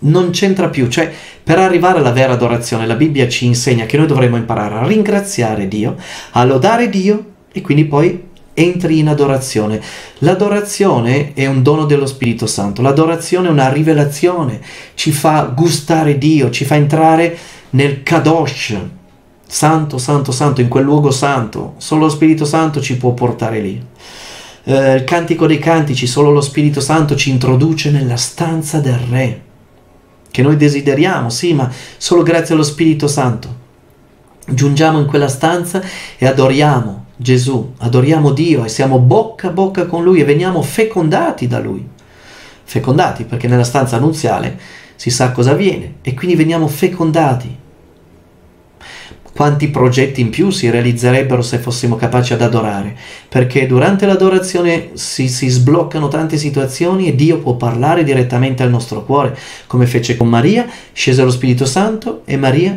non c'entra più, cioè per arrivare alla vera adorazione la Bibbia ci insegna che noi dovremmo imparare a ringraziare Dio, a lodare Dio e quindi poi entri in adorazione. L'adorazione è un dono dello Spirito Santo, l'adorazione è una rivelazione, ci fa gustare Dio, ci fa entrare nel Kadosh, santo, santo, santo, in quel luogo santo. Solo lo Spirito Santo ci può portare lì. Eh, il cantico dei cantici, solo lo Spirito Santo ci introduce nella stanza del Re, che noi desideriamo, sì, ma solo grazie allo Spirito Santo. Giungiamo in quella stanza e adoriamo Gesù, adoriamo Dio e siamo bocca a bocca con Lui e veniamo fecondati da Lui. Fecondati perché nella stanza annunziale si sa cosa avviene e quindi veniamo fecondati quanti progetti in più si realizzerebbero se fossimo capaci ad adorare, perché durante l'adorazione si, si, sbloccano tante situazioni e Dio può parlare direttamente al nostro cuore, come fece con Maria, scese lo Spirito Santo e Maria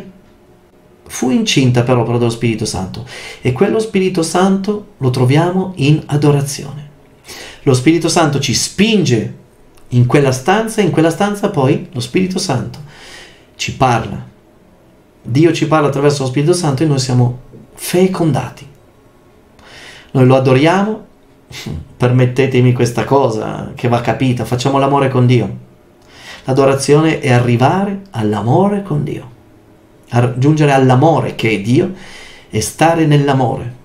fu incinta per opera dello Spirito Santo. E quello Spirito Santo lo troviamo in adorazione. Lo Spirito Santo ci spinge in quella stanza e in quella stanza poi lo Spirito Santo ci parla Dio ci parla attraverso lo Spirito Santo e noi siamo fecondati. Noi lo adoriamo, permettetemi questa cosa che va capita, facciamo l'amore con Dio. L'adorazione è arrivare all'amore con Dio, giungere all'amore che è Dio e stare nell'amore.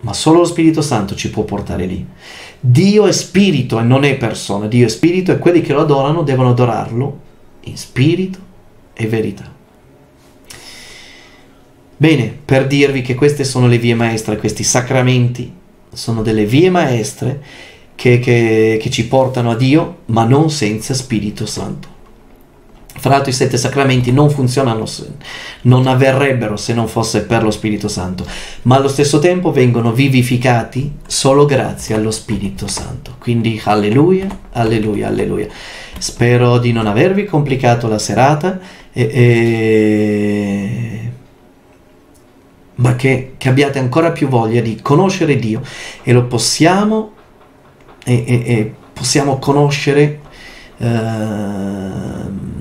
Ma solo lo Spirito Santo ci può portare lì. Dio è spirito e non è persona, Dio è spirito e quelli che lo adorano devono adorarlo in spirito e verità. Bene, per dirvi che queste sono le vie maestre, questi sacramenti sono delle vie maestre che, che, che ci portano a Dio, ma non senza Spirito Santo. Fra l'altro i sette sacramenti non funzionano, non avverrebbero se non fosse per lo Spirito Santo, ma allo stesso tempo vengono vivificati solo grazie allo Spirito Santo. Quindi alleluia, alleluia, alleluia. Spero di non avervi complicato la serata e, e ma che, che, abbiate ancora più voglia di conoscere Dio. E lo possiamo e, e, e possiamo conoscere eh,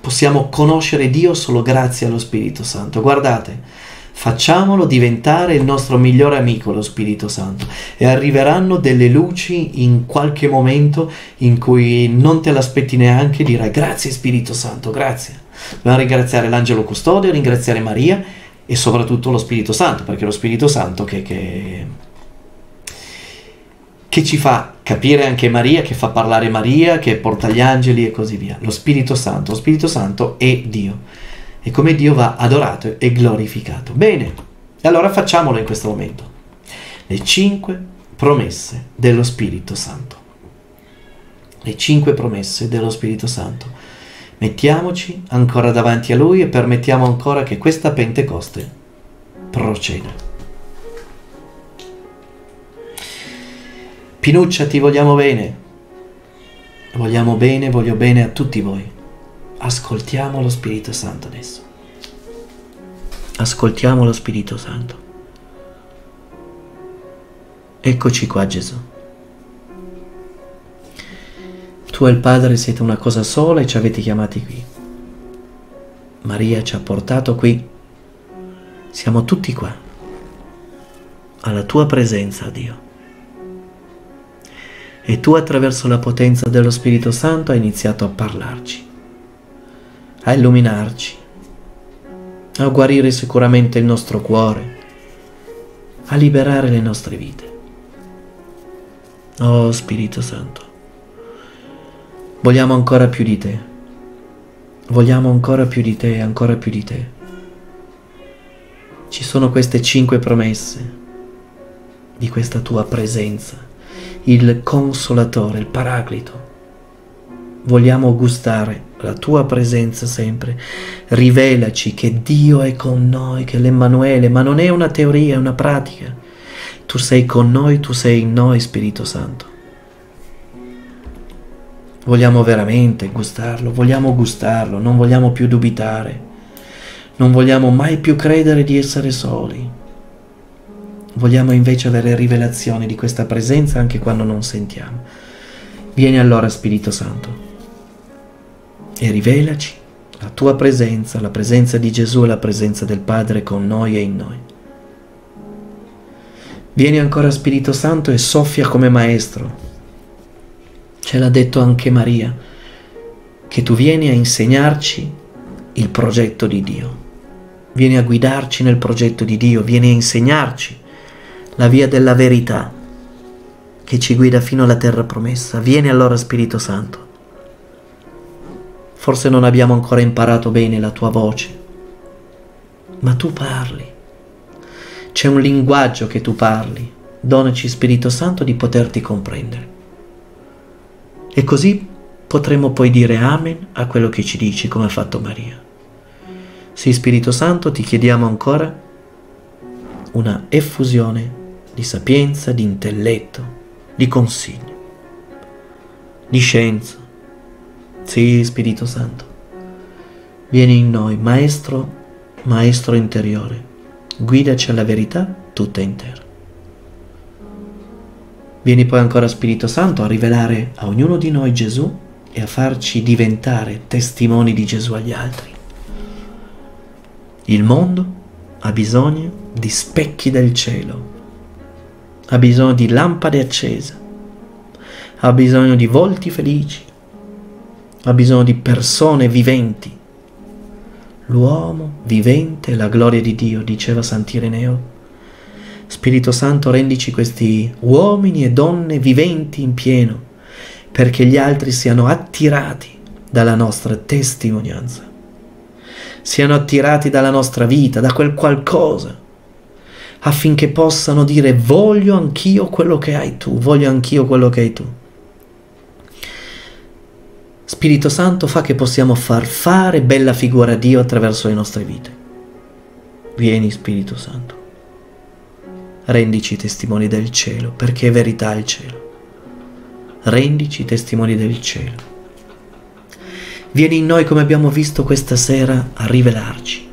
possiamo conoscere Dio solo grazie allo Spirito Santo. Guardate facciamolo diventare il nostro migliore amico lo Spirito Santo. E arriveranno delle luci in qualche momento in cui non te l'aspetti neanche dirai grazie Spirito Santo grazie. Dobbiamo ringraziare l'angelo custode ringraziare Maria e soprattutto lo Spirito Santo, perché è lo Spirito Santo che, che, che, ci fa capire anche Maria, che fa parlare Maria, che porta gli angeli e così via. Lo Spirito Santo, lo Spirito Santo è Dio e come Dio va adorato e glorificato. Bene, allora facciamolo in questo momento. Le cinque promesse dello Spirito Santo. Le cinque promesse dello Spirito Santo. Mettiamoci ancora davanti a Lui e permettiamo ancora che questa Pentecoste proceda. Pinuccia, ti vogliamo bene. Vogliamo bene, voglio bene a tutti voi. Ascoltiamo lo Spirito Santo adesso. Ascoltiamo lo Spirito Santo. Eccoci qua Gesù. E il Padre siete una cosa sola e ci avete chiamati qui. Maria ci ha portato qui. Siamo tutti qua. Alla tua presenza, Dio. E tu attraverso la potenza dello Spirito Santo hai iniziato a parlarci, a illuminarci, a guarire sicuramente il nostro cuore, a liberare le nostre vite. Oh Spirito Santo. Vogliamo ancora più di te. Vogliamo ancora più di te, ancora più di te. Ci sono queste cinque promesse di questa tua presenza, il consolatore, il paraclito. Vogliamo gustare la tua presenza sempre. Rivelaci che Dio è con noi, che l'Emmanuele, ma non è una teoria, è una pratica. Tu sei con noi, tu sei in noi, Spirito Santo. Vogliamo veramente gustarlo, vogliamo gustarlo, non vogliamo più dubitare, non vogliamo mai più credere di essere soli. Vogliamo invece avere rivelazioni di questa presenza anche quando non sentiamo. Vieni allora Spirito Santo e rivelaci la tua presenza, la presenza di Gesù e la presenza del Padre con noi e in noi. Vieni ancora Spirito Santo e soffia come Maestro Ce l'ha detto anche Maria, che tu vieni a insegnarci il progetto di Dio. Vieni a guidarci nel progetto di Dio, vieni a insegnarci la via della verità che ci guida fino alla terra promessa. Vieni allora Spirito Santo. Forse non abbiamo ancora imparato bene la tua voce, ma tu parli. C'è un linguaggio che tu parli. Donaci Spirito Santo di poterti comprendere. E così potremo poi dire Amen a quello che ci dici, come ha fatto Maria. Sì, Spirito Santo, ti chiediamo ancora una effusione di sapienza, di intelletto, di consiglio, di scienza. Sì, Spirito Santo, vieni in noi, Maestro, Maestro interiore, guidaci alla verità tutta intera. Vieni poi ancora Spirito Santo a rivelare a ognuno di noi Gesù e a farci diventare testimoni di Gesù agli altri. Il mondo ha bisogno di specchi del cielo, ha bisogno di lampade accese, ha bisogno di volti felici, ha bisogno di persone viventi. L'uomo vivente è la gloria di Dio, diceva Sant'Ireneo Spirito Santo, rendici questi uomini e donne viventi in pieno, perché gli altri siano attirati dalla nostra testimonianza, siano attirati dalla nostra vita, da quel qualcosa, affinché possano dire voglio anch'io quello che hai tu, voglio anch'io quello che hai tu. Spirito Santo fa che possiamo far fare bella figura a Dio attraverso le nostre vite. Vieni Spirito Santo rendici testimoni del cielo, perché è verità il cielo. Rendici testimoni del cielo. Vieni in noi come abbiamo visto questa sera a rivelarci,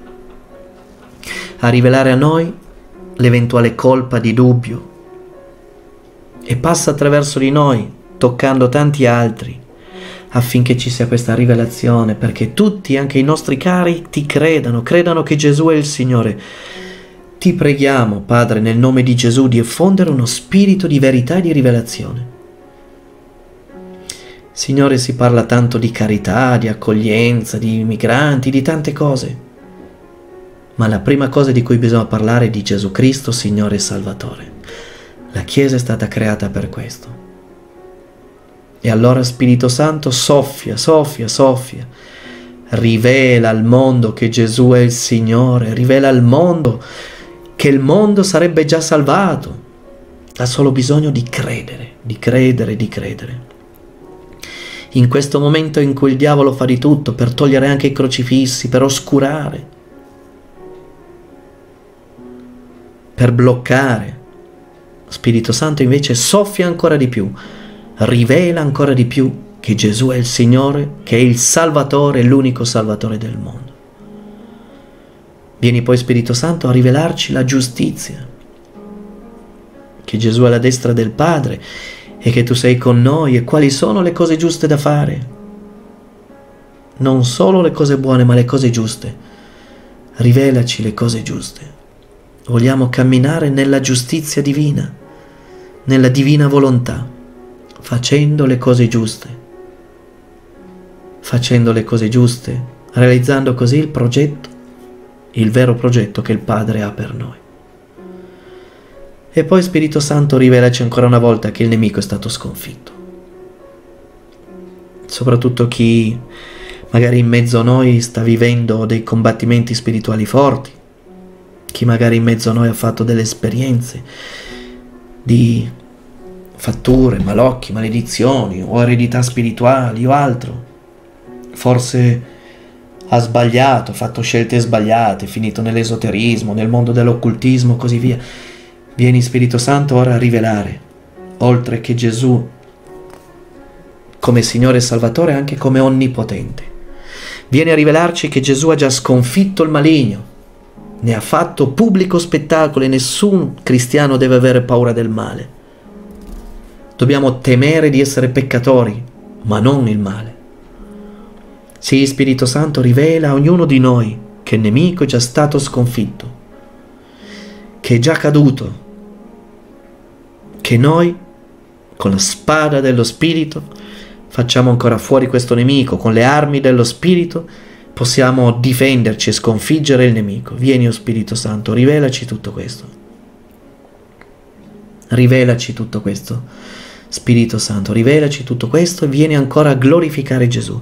a rivelare a noi l'eventuale colpa di dubbio e passa attraverso di noi, toccando tanti altri, affinché ci sia questa rivelazione, perché tutti, anche i nostri cari, ti credano, credano che Gesù è il Signore ti preghiamo, Padre, nel nome di Gesù, di effondere uno spirito di verità e di rivelazione. Signore, si parla tanto di carità, di accoglienza, di migranti, di tante cose. Ma la prima cosa di cui bisogna parlare è di Gesù Cristo, Signore e Salvatore. La Chiesa è stata creata per questo. E allora Spirito Santo soffia, soffia, soffia. Rivela al mondo che Gesù è il Signore, rivela al mondo che il mondo sarebbe già salvato. Ha solo bisogno di credere, di credere, di credere. In questo momento in cui il diavolo fa di tutto per togliere anche i crocifissi, per oscurare, per bloccare, Spirito Santo invece soffia ancora di più, rivela ancora di più che Gesù è il Signore, che è il Salvatore, l'unico Salvatore del mondo. Vieni poi Spirito Santo a rivelarci la giustizia, che Gesù è alla destra del Padre e che tu sei con noi e quali sono le cose giuste da fare. Non solo le cose buone, ma le cose giuste. Rivelaci le cose giuste. Vogliamo camminare nella giustizia divina, nella divina volontà, facendo le cose giuste. Facendo le cose giuste, realizzando così il progetto il vero progetto che il Padre ha per noi. E poi Spirito Santo rivelaci ancora una volta che il nemico è stato sconfitto. Soprattutto chi magari in mezzo a noi sta vivendo dei combattimenti spirituali forti, chi magari in mezzo a noi ha fatto delle esperienze di fatture, malocchi, maledizioni o eredità spirituali o altro. Forse ha sbagliato, fatto scelte sbagliate, finito nell'esoterismo, nel mondo dell'occultismo, così via. Vieni Spirito Santo ora a rivelare, oltre che Gesù come Signore e Salvatore, anche come Onnipotente. Viene a rivelarci che Gesù ha già sconfitto il maligno, ne ha fatto pubblico spettacolo e nessun cristiano deve avere paura del male. Dobbiamo temere di essere peccatori, ma non il male. Sì, Spirito Santo rivela a ognuno di noi che il nemico è già stato sconfitto, che è già caduto, che noi, con la spada dello Spirito, facciamo ancora fuori questo nemico, con le armi dello Spirito possiamo difenderci e sconfiggere il nemico. Vieni, oh Spirito Santo, rivelaci tutto questo. Rivelaci tutto questo. Spirito Santo, rivelaci tutto questo e vieni ancora a glorificare Gesù.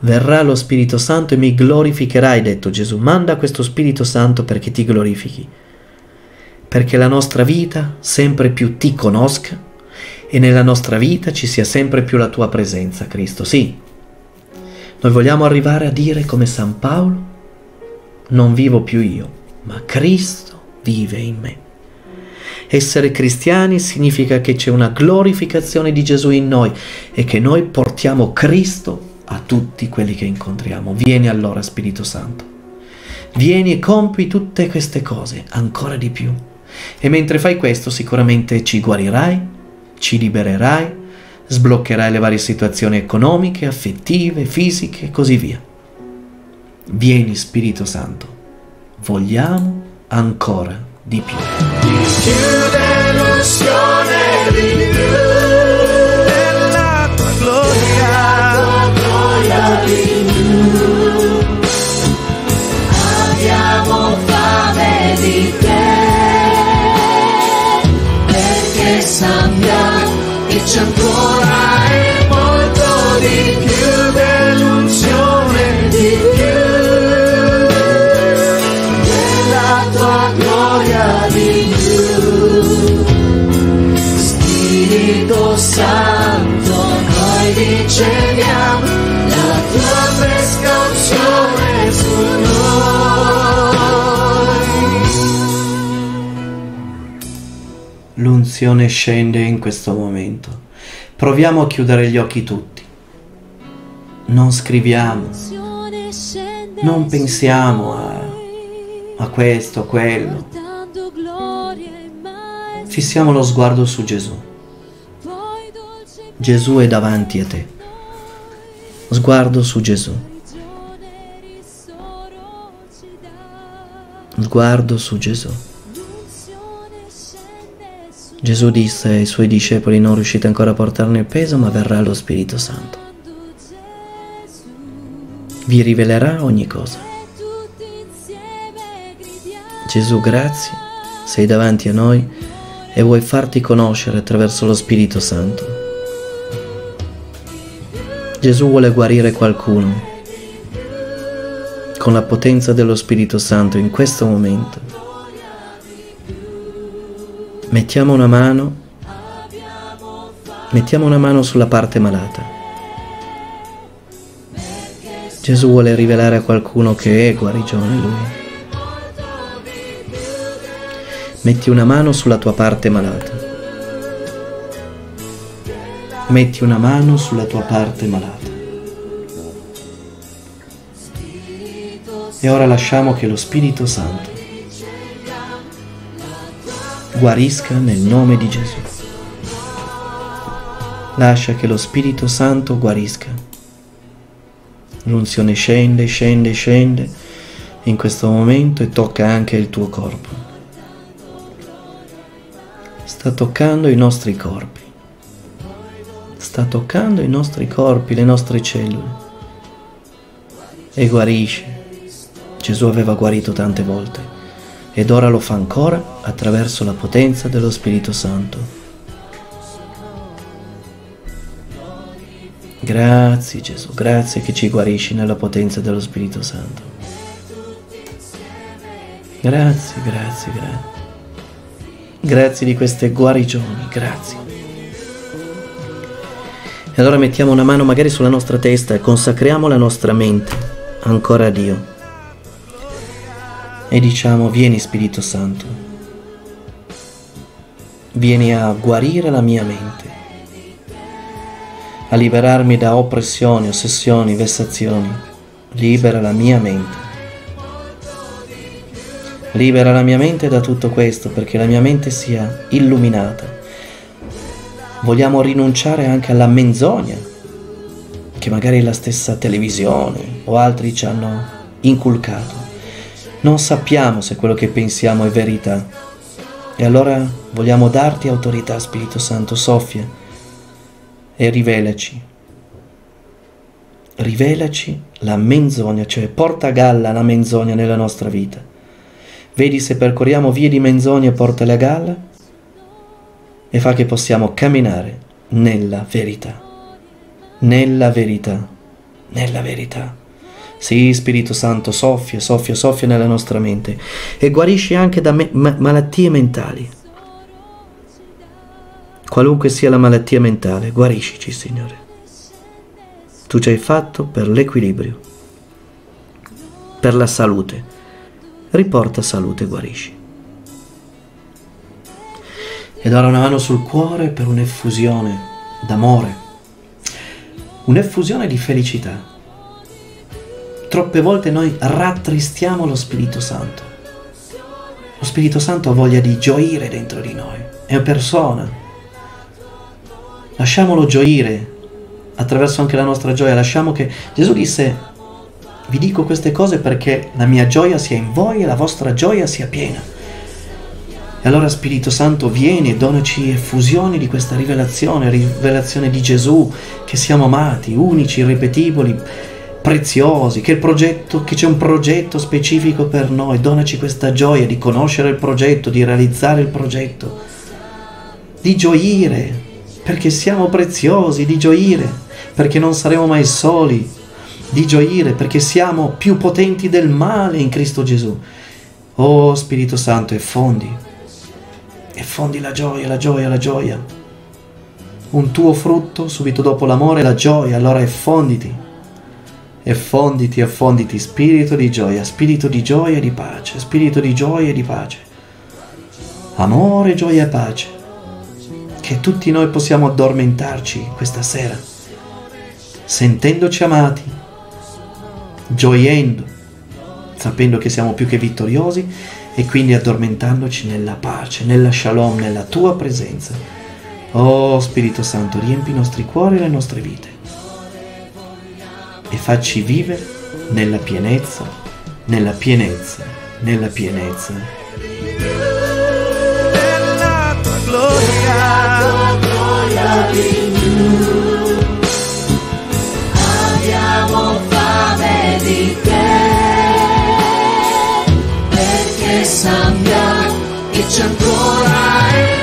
Verrà lo Spirito Santo e mi glorificherai, detto Gesù. Manda questo Spirito Santo perché ti glorifichi, perché la nostra vita sempre più ti conosca e nella nostra vita ci sia sempre più la tua presenza, Cristo. Sì, noi vogliamo arrivare a dire come San Paolo, non vivo più io, ma Cristo vive in me. Essere cristiani significa che c'è una glorificazione di Gesù in noi e che noi portiamo Cristo a tutti quelli che incontriamo. Vieni allora Spirito Santo. Vieni e compi tutte queste cose ancora di più. E mentre fai questo sicuramente ci guarirai, ci libererai, sbloccherai le varie situazioni economiche, affettive, fisiche e così via. Vieni Spirito Santo, vogliamo ancora di più. Sappiamo che c'è ancora e molto di più dell'unzione di più della tua gloria di più Spirito Santo noi riceviamo l'unzione scende in questo momento Proviamo a chiudere gli occhi tutti. Non scriviamo, non pensiamo a, a questo, a quello. Fissiamo lo sguardo su Gesù. Gesù è davanti a te. Sguardo su Gesù. Sguardo su Gesù. Gesù disse ai suoi discepoli non riuscite ancora a portarne il peso, ma verrà lo Spirito Santo. Vi rivelerà ogni cosa. Gesù, grazie, sei davanti a noi e vuoi farti conoscere attraverso lo Spirito Santo. Gesù vuole guarire qualcuno con la potenza dello Spirito Santo in questo momento mettiamo una mano, mettiamo una mano sulla parte malata. Gesù vuole rivelare a qualcuno che è guarigione lui. Metti una mano sulla tua parte malata. Metti una mano sulla tua parte malata. E ora lasciamo che lo Spirito Santo guarisca nel nome di Gesù. Lascia che lo Spirito Santo guarisca. L'unzione scende, scende, scende in questo momento e tocca anche il tuo corpo. Sta toccando i nostri corpi. Sta toccando i nostri corpi, le nostre cellule. E guarisce. Gesù aveva guarito tante volte ed ora lo fa ancora attraverso la potenza dello Spirito Santo. Grazie Gesù, grazie che ci guarisci nella potenza dello Spirito Santo. Grazie, grazie, grazie. Grazie di queste guarigioni, grazie. E allora mettiamo una mano magari sulla nostra testa e consacriamo la nostra mente ancora a Dio. E diciamo, vieni Spirito Santo, vieni a guarire la mia mente, a liberarmi da oppressioni, ossessioni, vessazioni. Libera la mia mente. Libera la mia mente da tutto questo perché la mia mente sia illuminata. Vogliamo rinunciare anche alla menzogna che magari la stessa televisione o altri ci hanno inculcato. Non sappiamo se quello che pensiamo è verità. E allora vogliamo darti autorità, Spirito Santo, soffia e rivelaci. Rivelaci la menzogna, cioè porta a galla la menzogna nella nostra vita Vedi se percorriamo vie di menzogna e portale a galla e fa che possiamo camminare nella verità. Nella verità. Nella verità. Sì, Spirito Santo, soffia, soffia, soffia nella nostra mente e guarisci anche da me- ma- malattie mentali. Qualunque sia la malattia mentale, guariscici, Signore. Tu ci hai fatto per l'equilibrio, per la salute riporta salute e guarisci. Ed ora una mano sul cuore per un'effusione d'amore, un'effusione di felicità. Troppe volte noi rattristiamo lo Spirito Santo. Lo Spirito Santo ha voglia di gioire dentro di noi, è persona. Lasciamolo gioire attraverso anche la nostra gioia, lasciamo che Gesù disse vi dico queste cose perché la mia gioia sia in voi e la vostra gioia sia piena. E allora Spirito Santo vieni donaci effusioni di questa rivelazione, rivelazione di Gesù, che siamo amati, unici, irripetibili, preziosi, che, progetto, che c'è un progetto specifico per noi. Donaci questa gioia di conoscere il progetto, di realizzare il progetto, di gioire, perché siamo preziosi, di gioire, perché non saremo mai soli, di gioire perché siamo più potenti del male in Cristo Gesù. Oh Spirito Santo, effondi, effondi la gioia, la gioia, la gioia. Un tuo frutto subito dopo l'amore la gioia, allora effonditi, effonditi, effonditi, spirito di gioia, spirito di gioia e di pace, spirito di gioia e di pace. Amore, gioia e pace. Che tutti noi possiamo addormentarci questa sera, sentendoci amati gioiendo, sapendo che siamo più che vittoriosi e quindi addormentandoci nella pace, nella shalom, nella tua presenza. Oh Spirito Santo, riempi i nostri cuori e le nostre vite e facci vivere nella pienezza, nella pienezza, nella pienezza. Nella tua gloria, gloria di Abbiamo fame di te, perché sappiamo che c'è ancora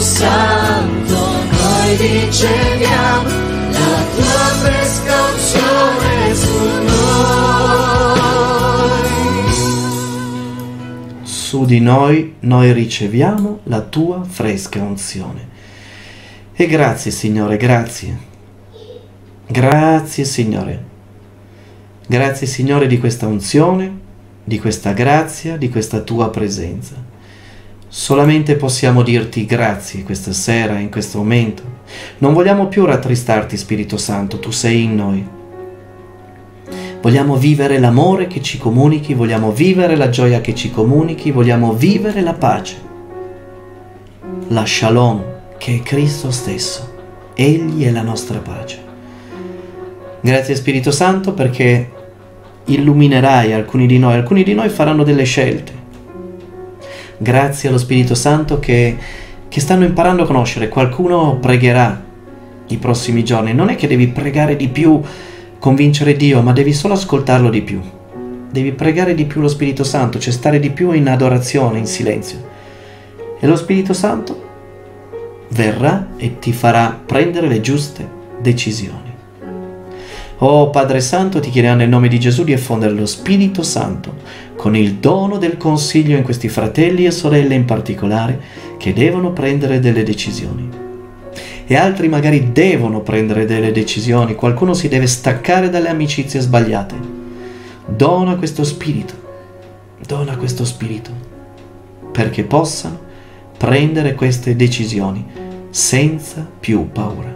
Santo, noi riceviamo la tua fresca unzione su su di noi noi riceviamo la tua fresca unzione. E grazie Signore, grazie. Grazie Signore. Grazie Signore di questa unzione, di questa grazia, di questa tua presenza. Solamente possiamo dirti grazie questa sera, in questo momento. Non vogliamo più rattristarti Spirito Santo, tu sei in noi. Vogliamo vivere l'amore che ci comunichi, vogliamo vivere la gioia che ci comunichi, vogliamo vivere la pace. La shalom che è Cristo stesso. Egli è la nostra pace. Grazie Spirito Santo perché illuminerai alcuni di noi, alcuni di noi faranno delle scelte. Grazie allo Spirito Santo che, che stanno imparando a conoscere, qualcuno pregherà i prossimi giorni, non è che devi pregare di più convincere Dio, ma devi solo ascoltarlo di più. Devi pregare di più lo Spirito Santo, cioè stare di più in adorazione, in silenzio. E lo Spirito Santo verrà e ti farà prendere le giuste decisioni. Oh Padre Santo, ti chiediamo nel nome di Gesù di effondere lo Spirito Santo con il dono del consiglio in questi fratelli e sorelle in particolare che devono prendere delle decisioni. E altri magari devono prendere delle decisioni, qualcuno si deve staccare dalle amicizie sbagliate. Dona questo spirito, dona questo spirito, perché possano prendere queste decisioni senza più paura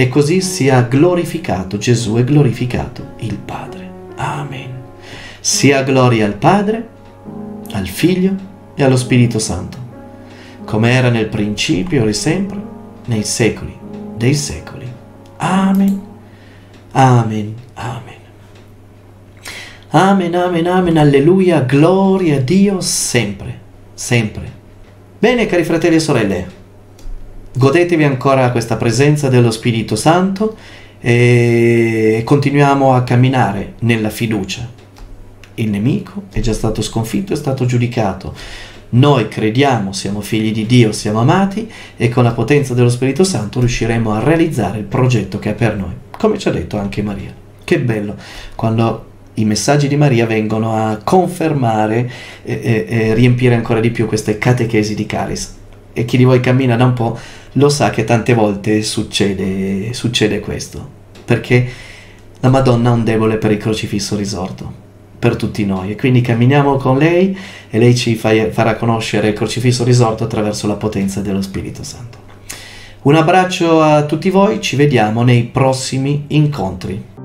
e così sia glorificato Gesù e glorificato il Padre. Amen. Sia gloria al Padre, al Figlio e allo Spirito Santo, come era nel principio e sempre, nei secoli dei secoli. Amen. Amen. Amen. Amen, amen, amen, alleluia, gloria a Dio sempre, sempre. Bene, cari fratelli e sorelle, Godetevi ancora questa presenza dello Spirito Santo e continuiamo a camminare nella fiducia. Il nemico è già stato sconfitto, è stato giudicato. Noi crediamo, siamo figli di Dio, siamo amati e con la potenza dello Spirito Santo riusciremo a realizzare il progetto che è per noi, come ci ha detto anche Maria. Che bello quando i messaggi di Maria vengono a confermare e, e, e riempire ancora di più queste catechesi di Caris. E chi di voi cammina da un po' lo sa che tante volte succede, succede questo, perché la Madonna ha un debole per il crocifisso risorto, per tutti noi, e quindi camminiamo con lei e lei ci fa, farà conoscere il crocifisso risorto attraverso la potenza dello Spirito Santo. Un abbraccio a tutti voi, ci vediamo nei prossimi incontri.